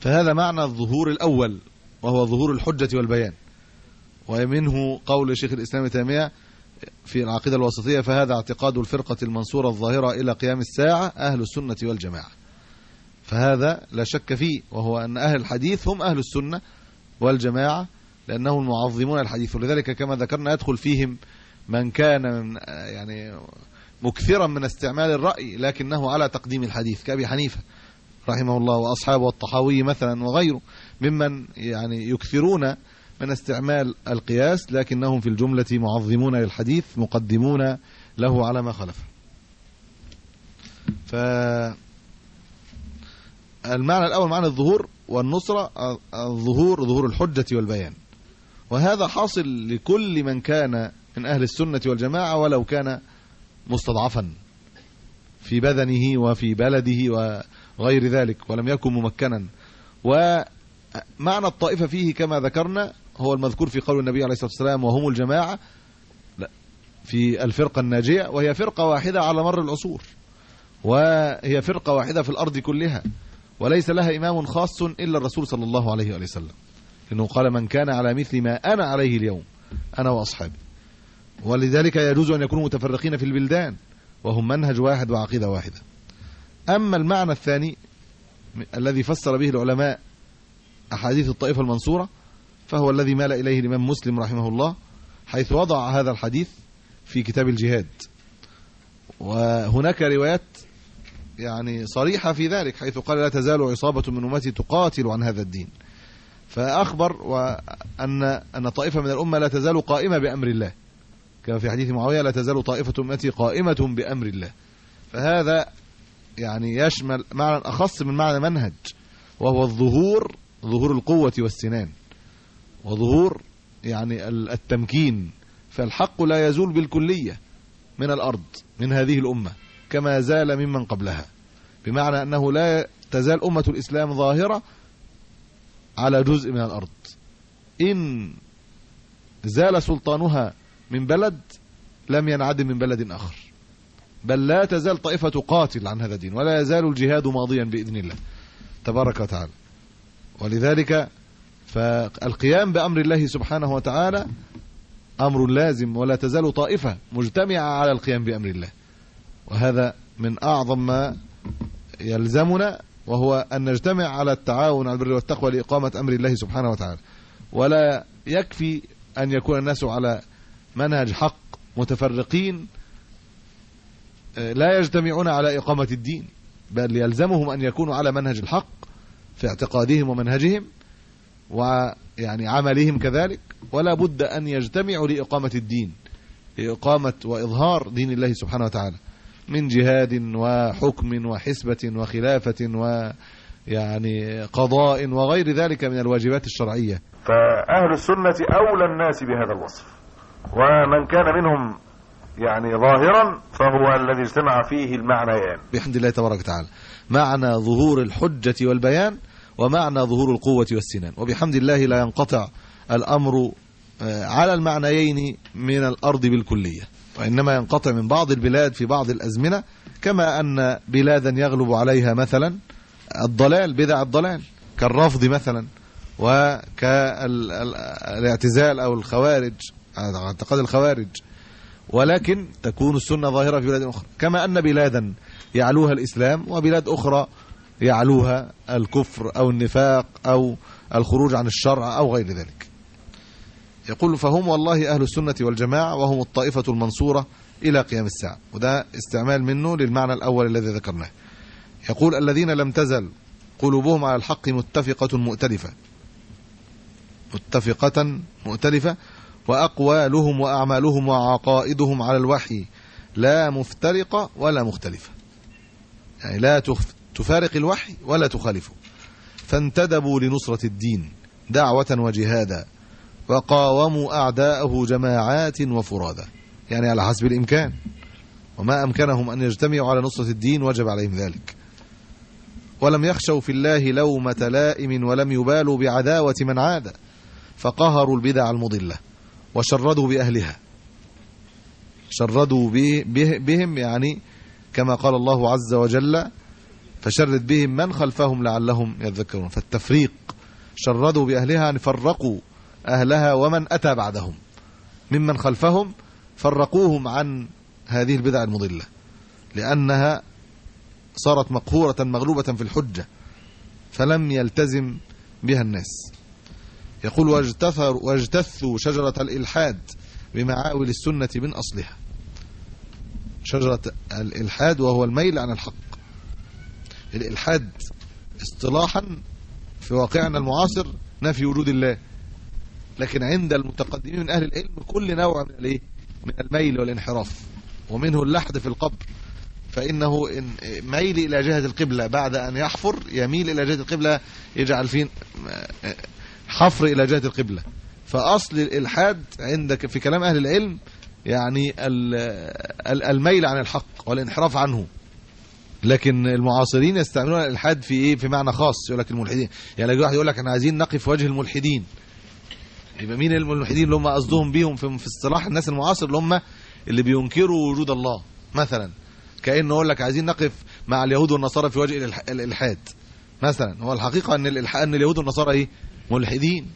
فهذا معنى الظهور الأول وهو ظهور الحجة والبيان. ومنه قول شيخ الإسلام تيمية في العقيدة الوسطية فهذا اعتقاد الفرقة المنصورة الظاهرة إلى قيام الساعة أهل السنة والجماعة. فهذا لا شك فيه وهو أن أهل الحديث هم أهل السنة والجماعة لأنهم معظمون الحديث. ولذلك كما ذكرنا يدخل فيهم من كان من يعني مكثرا من استعمال الرأي لكنه على تقديم الحديث كأبي حنيفة رحمه الله وأصحابه الطحاوي مثلا وغيره ممن يعني يكثرون من استعمال القياس لكنهم في الجملة معظمون للحديث مقدمون له على ما خلفه ف المعنى الأول معنى الظهور والنصرة الظهور ظهور الحجة والبيان. وهذا حاصل لكل من كان من أهل السنة والجماعة ولو كان مستضعفا في بدنه وفي بلده وغير ذلك ولم يكن ممكنا. ومعنى الطائفة فيه كما ذكرنا هو المذكور في قول النبي عليه الصلاة والسلام وهم الجماعة في الفرقة الناجية وهي فرقة واحدة على مر العصور وهي فرقة واحدة في الأرض كلها وليس لها إمام خاص إلا الرسول صلى الله عليه وسلم. إنه قال من كان على مثل ما أنا عليه اليوم أنا وأصحابي. ولذلك يجوز أن يكونوا متفرقين في البلدان وهم منهج واحد وعقيدة واحدة. أما المعنى الثاني الذي فسر به العلماء أحاديث الطائفة المنصورة فهو الذي مال إليه الإمام مسلم رحمه الله حيث وضع هذا الحديث في كتاب الجهاد. وهناك روايات يعني صريحة في ذلك حيث قال لا تزال عصابة من أمتي تقاتل عن هذا الدين فأخبر وأن أن طائفة من الأمة لا تزال قائمة بأمر الله. كما في حديث معاوية لا تزال طائفة أمتي قائمة بأمر الله. فهذا يعني يشمل معنى أخص من معنى منهج وهو الظهور ظهور القوة والسنان. وظهور يعني التمكين. فالحق لا يزول بالكلية من الأرض من هذه الأمة كما زال ممن قبلها. بمعنى أنه لا تزال أمة الإسلام ظاهرة على جزء من الأرض. إن زال سلطانها من بلد لم ينعدم من بلد آخر. بل لا تزال طائفة تقاتل عن هذا الدين ولا يزال الجهاد ماضيا بإذن الله. تبارك وتعالى. ولذلك فالقيام بأمر الله سبحانه وتعالى أمر لازم ولا تزال طائفة مجتمعة على القيام بأمر الله. وهذا من أعظم ما يلزمنا وهو أن نجتمع على التعاون على البر والتقوى لإقامة أمر الله سبحانه وتعالى. ولا يكفي أن يكون الناس على منهج حق متفرقين لا يجتمعون على إقامة الدين بل يلزمهم أن يكونوا على منهج الحق في اعتقادهم ومنهجهم ويعني عملهم كذلك ولا بد أن يجتمعوا لإقامة الدين لإقامة وإظهار دين الله سبحانه وتعالى من جهاد وحكم وحسبة وخلافة ويعني قضاء وغير ذلك من الواجبات الشرعية.
فأهل السنة أولى الناس بهذا الوصف. ومن كان منهم يعني ظاهرا فهو الذي اجتمع فيه المعنيان.
بحمد الله تبارك وتعالى. معنى ظهور الحجة والبيان ومعنى ظهور القوة والسنان. وبحمد الله لا ينقطع الأمر على المعنيين من الأرض بالكلية. وإنما ينقطع من بعض البلاد في بعض الأزمنة كما أن بلادا يغلب عليها مثلا الضلال بدع الضلال كالرفض مثلا وكالاعتزال أو الخوارج. اعتقاد الخوارج. ولكن تكون السنة ظاهرة في بلاد أخرى. كما أن بلادا يعلوها الإسلام وبلاد أخرى يعلوها الكفر أو النفاق أو الخروج عن الشرع أو غير ذلك. يقول فهم والله أهل السنة والجماعة وهم الطائفة المنصورة إلى قيام الساعة. وده استعمال منه للمعنى الأول الذي ذكرناه. يقول الذين لم تزل قلوبهم على الحق متفقة مؤتلفة. متفقة مؤتلفة وأقوالهم وأعمالهم وعقائدهم على الوحي لا مفترقة ولا مختلفة يعني لا تفارق الوحي ولا تخالفه. فانتدبوا لنصرة الدين دعوة وجهادا وقاوموا أعداءه جماعات وفرادا يعني على حسب الإمكان. وما أمكنهم أن يجتمعوا على نصرة الدين وجب عليهم ذلك. ولم يخشوا في الله لومة لائم ولم يبالوا بعداوة من عاد فقهروا البدع المضلة. وشردوا بأهلها. شردوا بهم يعني كما قال الله عز وجل فشرد بهم من خلفهم لعلهم يذكرون. فالتفريق شردوا بأهلها أن فرقوا أهلها ومن أتى بعدهم. ممن خلفهم فرقوهم عن هذه البدع المضلة لأنها صارت مقهورة مغلوبة في الحجة فلم يلتزم بها الناس. يقول واجتثر واجتثوا شجرة الإلحاد بمعاول السنة من أصلها. شجرة الإلحاد وهو الميل عن الحق. الإلحاد اصطلاحا في واقعنا المعاصر نفي وجود الله لكن عند المتقدمين من أهل العلم كل نوع من الإيه؟ من الميل والانحراف. ومنه اللحد في القبر. فإنه ميل إلى جهة القبلة بعد أن يحفر يميل إلى جهة القبلة يجعل فين حفر إلى جهة القبلة. فأصل الإلحاد عندك في كلام أهل العلم يعني الميل عن الحق والانحراف عنه. لكن المعاصرين يستعملون الإلحاد في إيه؟ في معنى خاص. يقول لك الملحدين. يعني واحد يقول لك إحنا عايزين نقف وجه الملحدين. يبقى مين الملحدين اللي هم قصدهم بيهم في, في اصطلاح الناس المعاصر اللي هم اللي بينكروا وجود الله؟ مثلا كأنه يقول لك عايزين نقف مع اليهود والنصارى في وجه الإلحاد. مثلا. هو الحقيقة إن الالحاد إن اليهود والنصارى إيه؟ ملحدين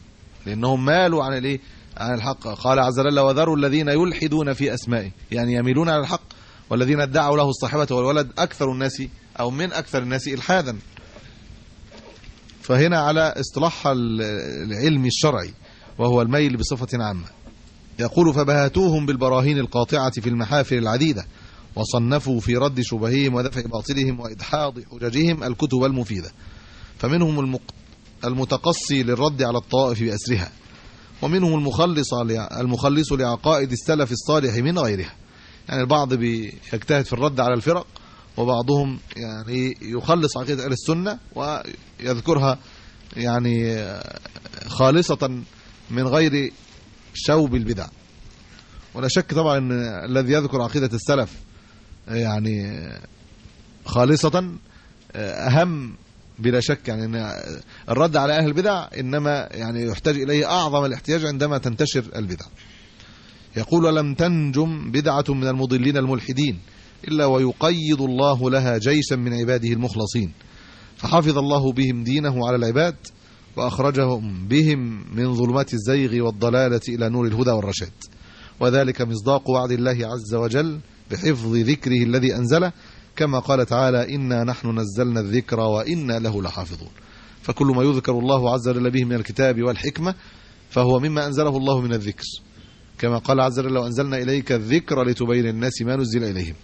لأنهم مالوا عن الإيه؟ عن الحق. قال عز وجل وذروا الذين يلحدون في اسمائه يعني يميلون على الحق والذين ادعوا له الصاحبه والولد أكثر الناس أو من أكثر الناس إلحادا. فهنا على إصطلاح العلم الشرعي وهو الميل بصفة عامة. يقول فبهاتوهم بالبراهين القاطعة في المحافل العديدة وصنفوا في رد شبههم ودفع باطلهم وإدحاض حججهم الكتب المفيدة. فمنهم المتقصي للرد على الطوائف بأسرها ومنهم المخلص المخلص لعقائد السلف الصالح من غيرها. يعني البعض بيجتهد في الرد على الفرق وبعضهم يعني يخلص عقيدة أهل السنة ويذكرها يعني خالصة من غير شوب البدع. ولا شك طبعا إن الذي يذكر عقيدة السلف يعني خالصة أهم بلا شك يعني إن الرد على أهل البدع إنما يعني يحتاج إليه أعظم الاحتياج عندما تنتشر البدع. يقول ولم تنجم بدعة من المضلين الملحدين إلا ويقيض الله لها جيشا من عباده المخلصين. فحفظ الله بهم دينه على العباد وأخرجهم بهم من ظلمات الزيغ والضلالة إلى نور الهدى والرشاد. وذلك مصداق وعد الله عز وجل بحفظ ذكره الذي أنزله كما قال تعالى إنا نحن نزلنا الذكر وإنا له لحافظون. فكل ما يذكر الله عز وجل به من الكتاب والحكمة فهو مما أنزله الله من الذكر. كما قال عز وجل وأنزلنا إليك الذكر لتبين الناس ما نزل إليهم.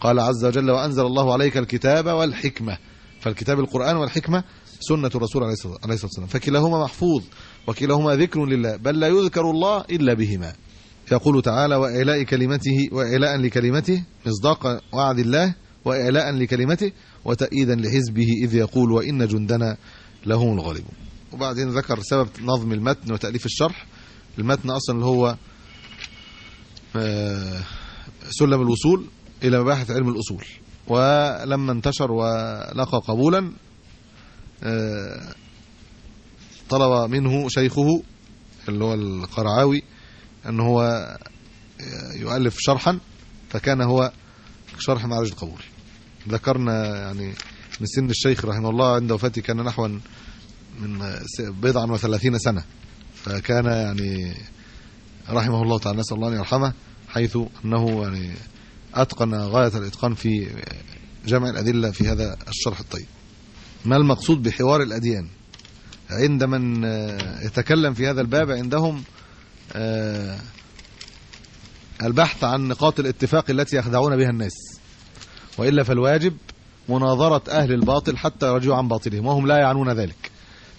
قال عز وجل وأنزل الله عليك الكتاب والحكمة. فالكتاب القرآن والحكمة سنة الرسول عليه الصلاة والسلام. فكلاهما محفوظ وكلاهما ذكر لله. بل لا يذكر الله إلا بهما. يقول تعالى وإعلاء كلمته وإعلاء لكلمته مصداق وعد الله وإعلاء لكلمته وتأييدا لحزبه إذ يقول وإن جندنا لهم الغالبون. وبعدين ذكر سبب نظم المتن وتأليف الشرح. المتن أصلا اللي هو آه، سلم الوصول إلى مباحث علم الأصول. ولما انتشر ولقى قبولا آه، طلب منه شيخه اللي هو القرعاوي أن هو يؤلف شرحا فكان هو شرح معرج القبول. ذكرنا يعني من سن الشيخ رحمه الله عند وفاته كان نحو من بضعا وثلاثين سنة. فكان يعني رحمه الله تعالى نسأل الله أن يرحمه حيث أنه يعني أتقن غاية الإتقان في جمع الأدلة في هذا الشرح الطيب. ما المقصود بحوار الأديان؟ عند من يتكلم في هذا الباب عندهم آه، البحث عن نقاط الاتفاق التي يخدعون بها الناس. وإلا فالواجب مناظرة أهل الباطل حتى يرجعوا عن باطلهم وهم لا يعنون ذلك.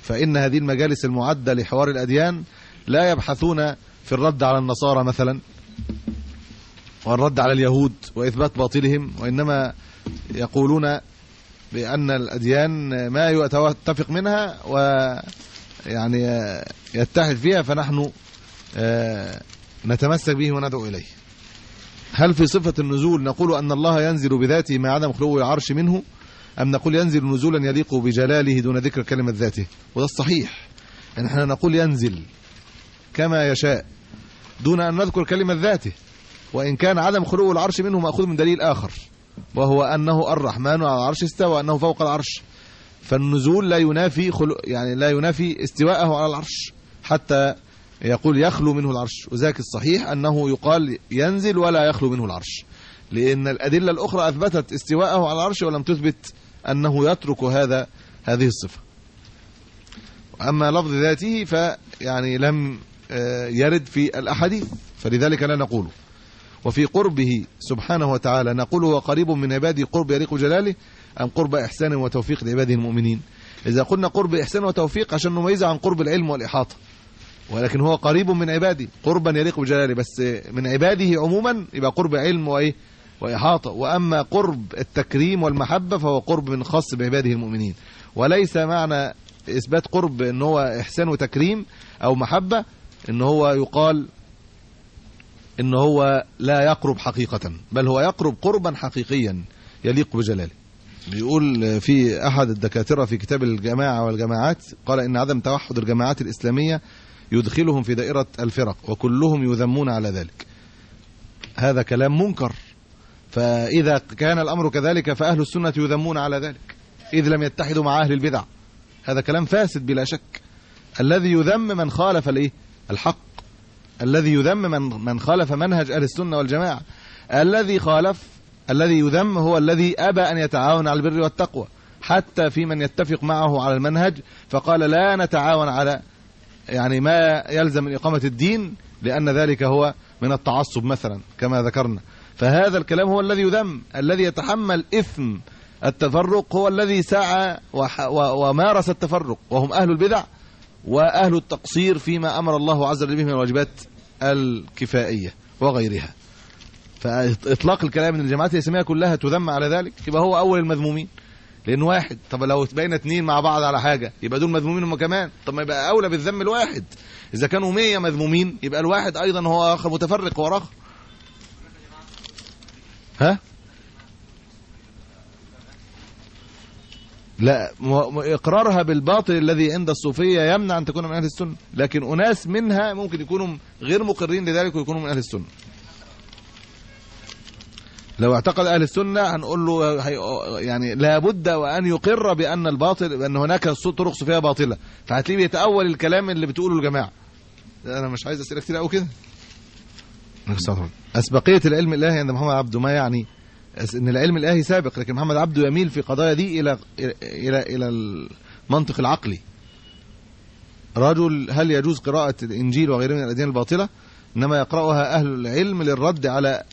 فإن هذه المجالس المعدة لحوار الأديان لا يبحثون في الرد على النصارى مثلا والرد على اليهود وإثبات باطلهم وإنما يقولون بأن الأديان ما يتفق منها ويعني يتحد فيها فنحن آه، نتمسك به وندعو إليه. هل في صفة النزول نقول أن الله ينزل بذاته مع عدم خلو العرش منه؟ أم نقول ينزل نزولا يليق بجلاله دون ذكر كلمة ذاته؟ وده الصحيح. يعني إحنا نقول ينزل كما يشاء دون أن نذكر كلمة ذاته. وإن كان عدم خلو العرش منه مأخوذ من دليل آخر. وهو أنه الرحمن على العرش استوى أنه فوق العرش. فالنزول لا ينافي خلو يعني لا ينافي استواءه على العرش حتى يقول يخلو منه العرش. وذاك الصحيح أنه يقال ينزل ولا يخلو منه العرش. لأن الأدلة الأخرى أثبتت استواءه على العرش ولم تثبت أنه يترك هذا هذه الصفة. أما لفظ ذاته فيعني لم آه، يرد في الأحاديث. فلذلك لا نقوله. وفي قربه سبحانه وتعالى نقول هو قريب من عباده قرب يليق جلاله أم قرب إحسان وتوفيق لعباده المؤمنين؟ إذا قلنا قرب إحسان وتوفيق عشان نميزه عن قرب العلم والإحاطة. ولكن هو قريب من عباده قربا يليق بجلاله بس من عباده عموما يبقى قرب علم وإيه؟ وإحاطة. وأما قرب التكريم والمحبة فهو قرب من خاص بعباده المؤمنين. وليس معنى إثبات قرب إن هو إحسان وتكريم أو محبة إن هو يقال إن هو لا يقرب حقيقة بل هو يقرب قربا حقيقيا يليق بجلاله. بيقول في أحد الدكاترة في كتاب الجماعة والجماعات قال إن عدم توحد الجماعات الإسلامية يدخلهم في دائرة الفرق وكلهم يذمون على ذلك. هذا كلام منكر. فإذا كان الأمر كذلك فأهل السنة يذمون على ذلك. إذ لم يتحدوا مع أهل البدع. هذا كلام فاسد بلا شك. الذي يذم من خالف الإيه؟ الحق. الذي يذم من من خالف منهج أهل السنة والجماعة. الذي خالف الذي يذم هو الذي أبى أن يتعاون على البر والتقوى. حتى في من يتفق معه على المنهج فقال لا نتعاون على يعني ما يلزم من إقامة الدين لأن ذلك هو من التعصب مثلا كما ذكرنا. فهذا الكلام هو الذي يذم الذي يتحمل إثم التفرق هو الذي سعى ومارس التفرق. وهم أهل البدع وأهل التقصير فيما أمر الله عز وجل به من الواجبات الكفائية وغيرها. فإطلاق الكلام من الجماعات الإسلامية كلها تذم على ذلك؟ يبقى هو أول المذمومين. لأن واحد طب لو بقينا اتنين مع بعض على حاجة يبقى دول مذمومين هم كمان. طب ما يبقى أولى بالذم الواحد. إذا كانوا 100 مذمومين يبقى الواحد أيضا هو آخر متفرق وراه ها؟ لا إقرارها بالباطل الذي عند الصوفية يمنع أن تكون من أهل السنة. لكن أناس منها ممكن يكونوا غير مقرين لذلك ويكونوا من أهل السنة. لو اعتقد أهل السنة هنقول له يعني لابد وأن يقر بأن الباطل بأن هناك طرق صوفيه باطلة. فهتلاقيه بيتأول الكلام اللي بتقوله الجماعة. أنا مش عايز أسئلة كتير قوي كده. اسبقيه العلم الإلهي عند محمد عبده ما يعني إن العلم الإلهي سابق لكن محمد عبده يميل في قضايا دي إلى إلى إلى المنطق العقلي. رجل هل يجوز قراءة الإنجيل وغيره من الأديان الباطلة؟ إنما يقرأها أهل العلم للرد على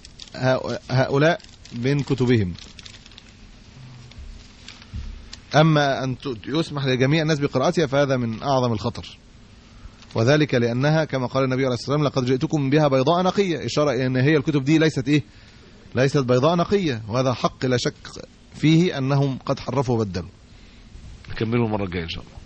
هؤلاء من كتبهم. أما أن يسمح لجميع الناس بقراءتها فهذا من أعظم الخطر. وذلك لأنها كما قال النبي عليه الصلاة والسلام لقد جئتكم بها بيضاء نقية. إشارة إلى أن هي الكتب دي ليست إيه؟ ليست بيضاء نقية. وهذا حق لا شك فيه أنهم قد حرفوا وبدلوا نكمله المرة الجاية إن شاء الله.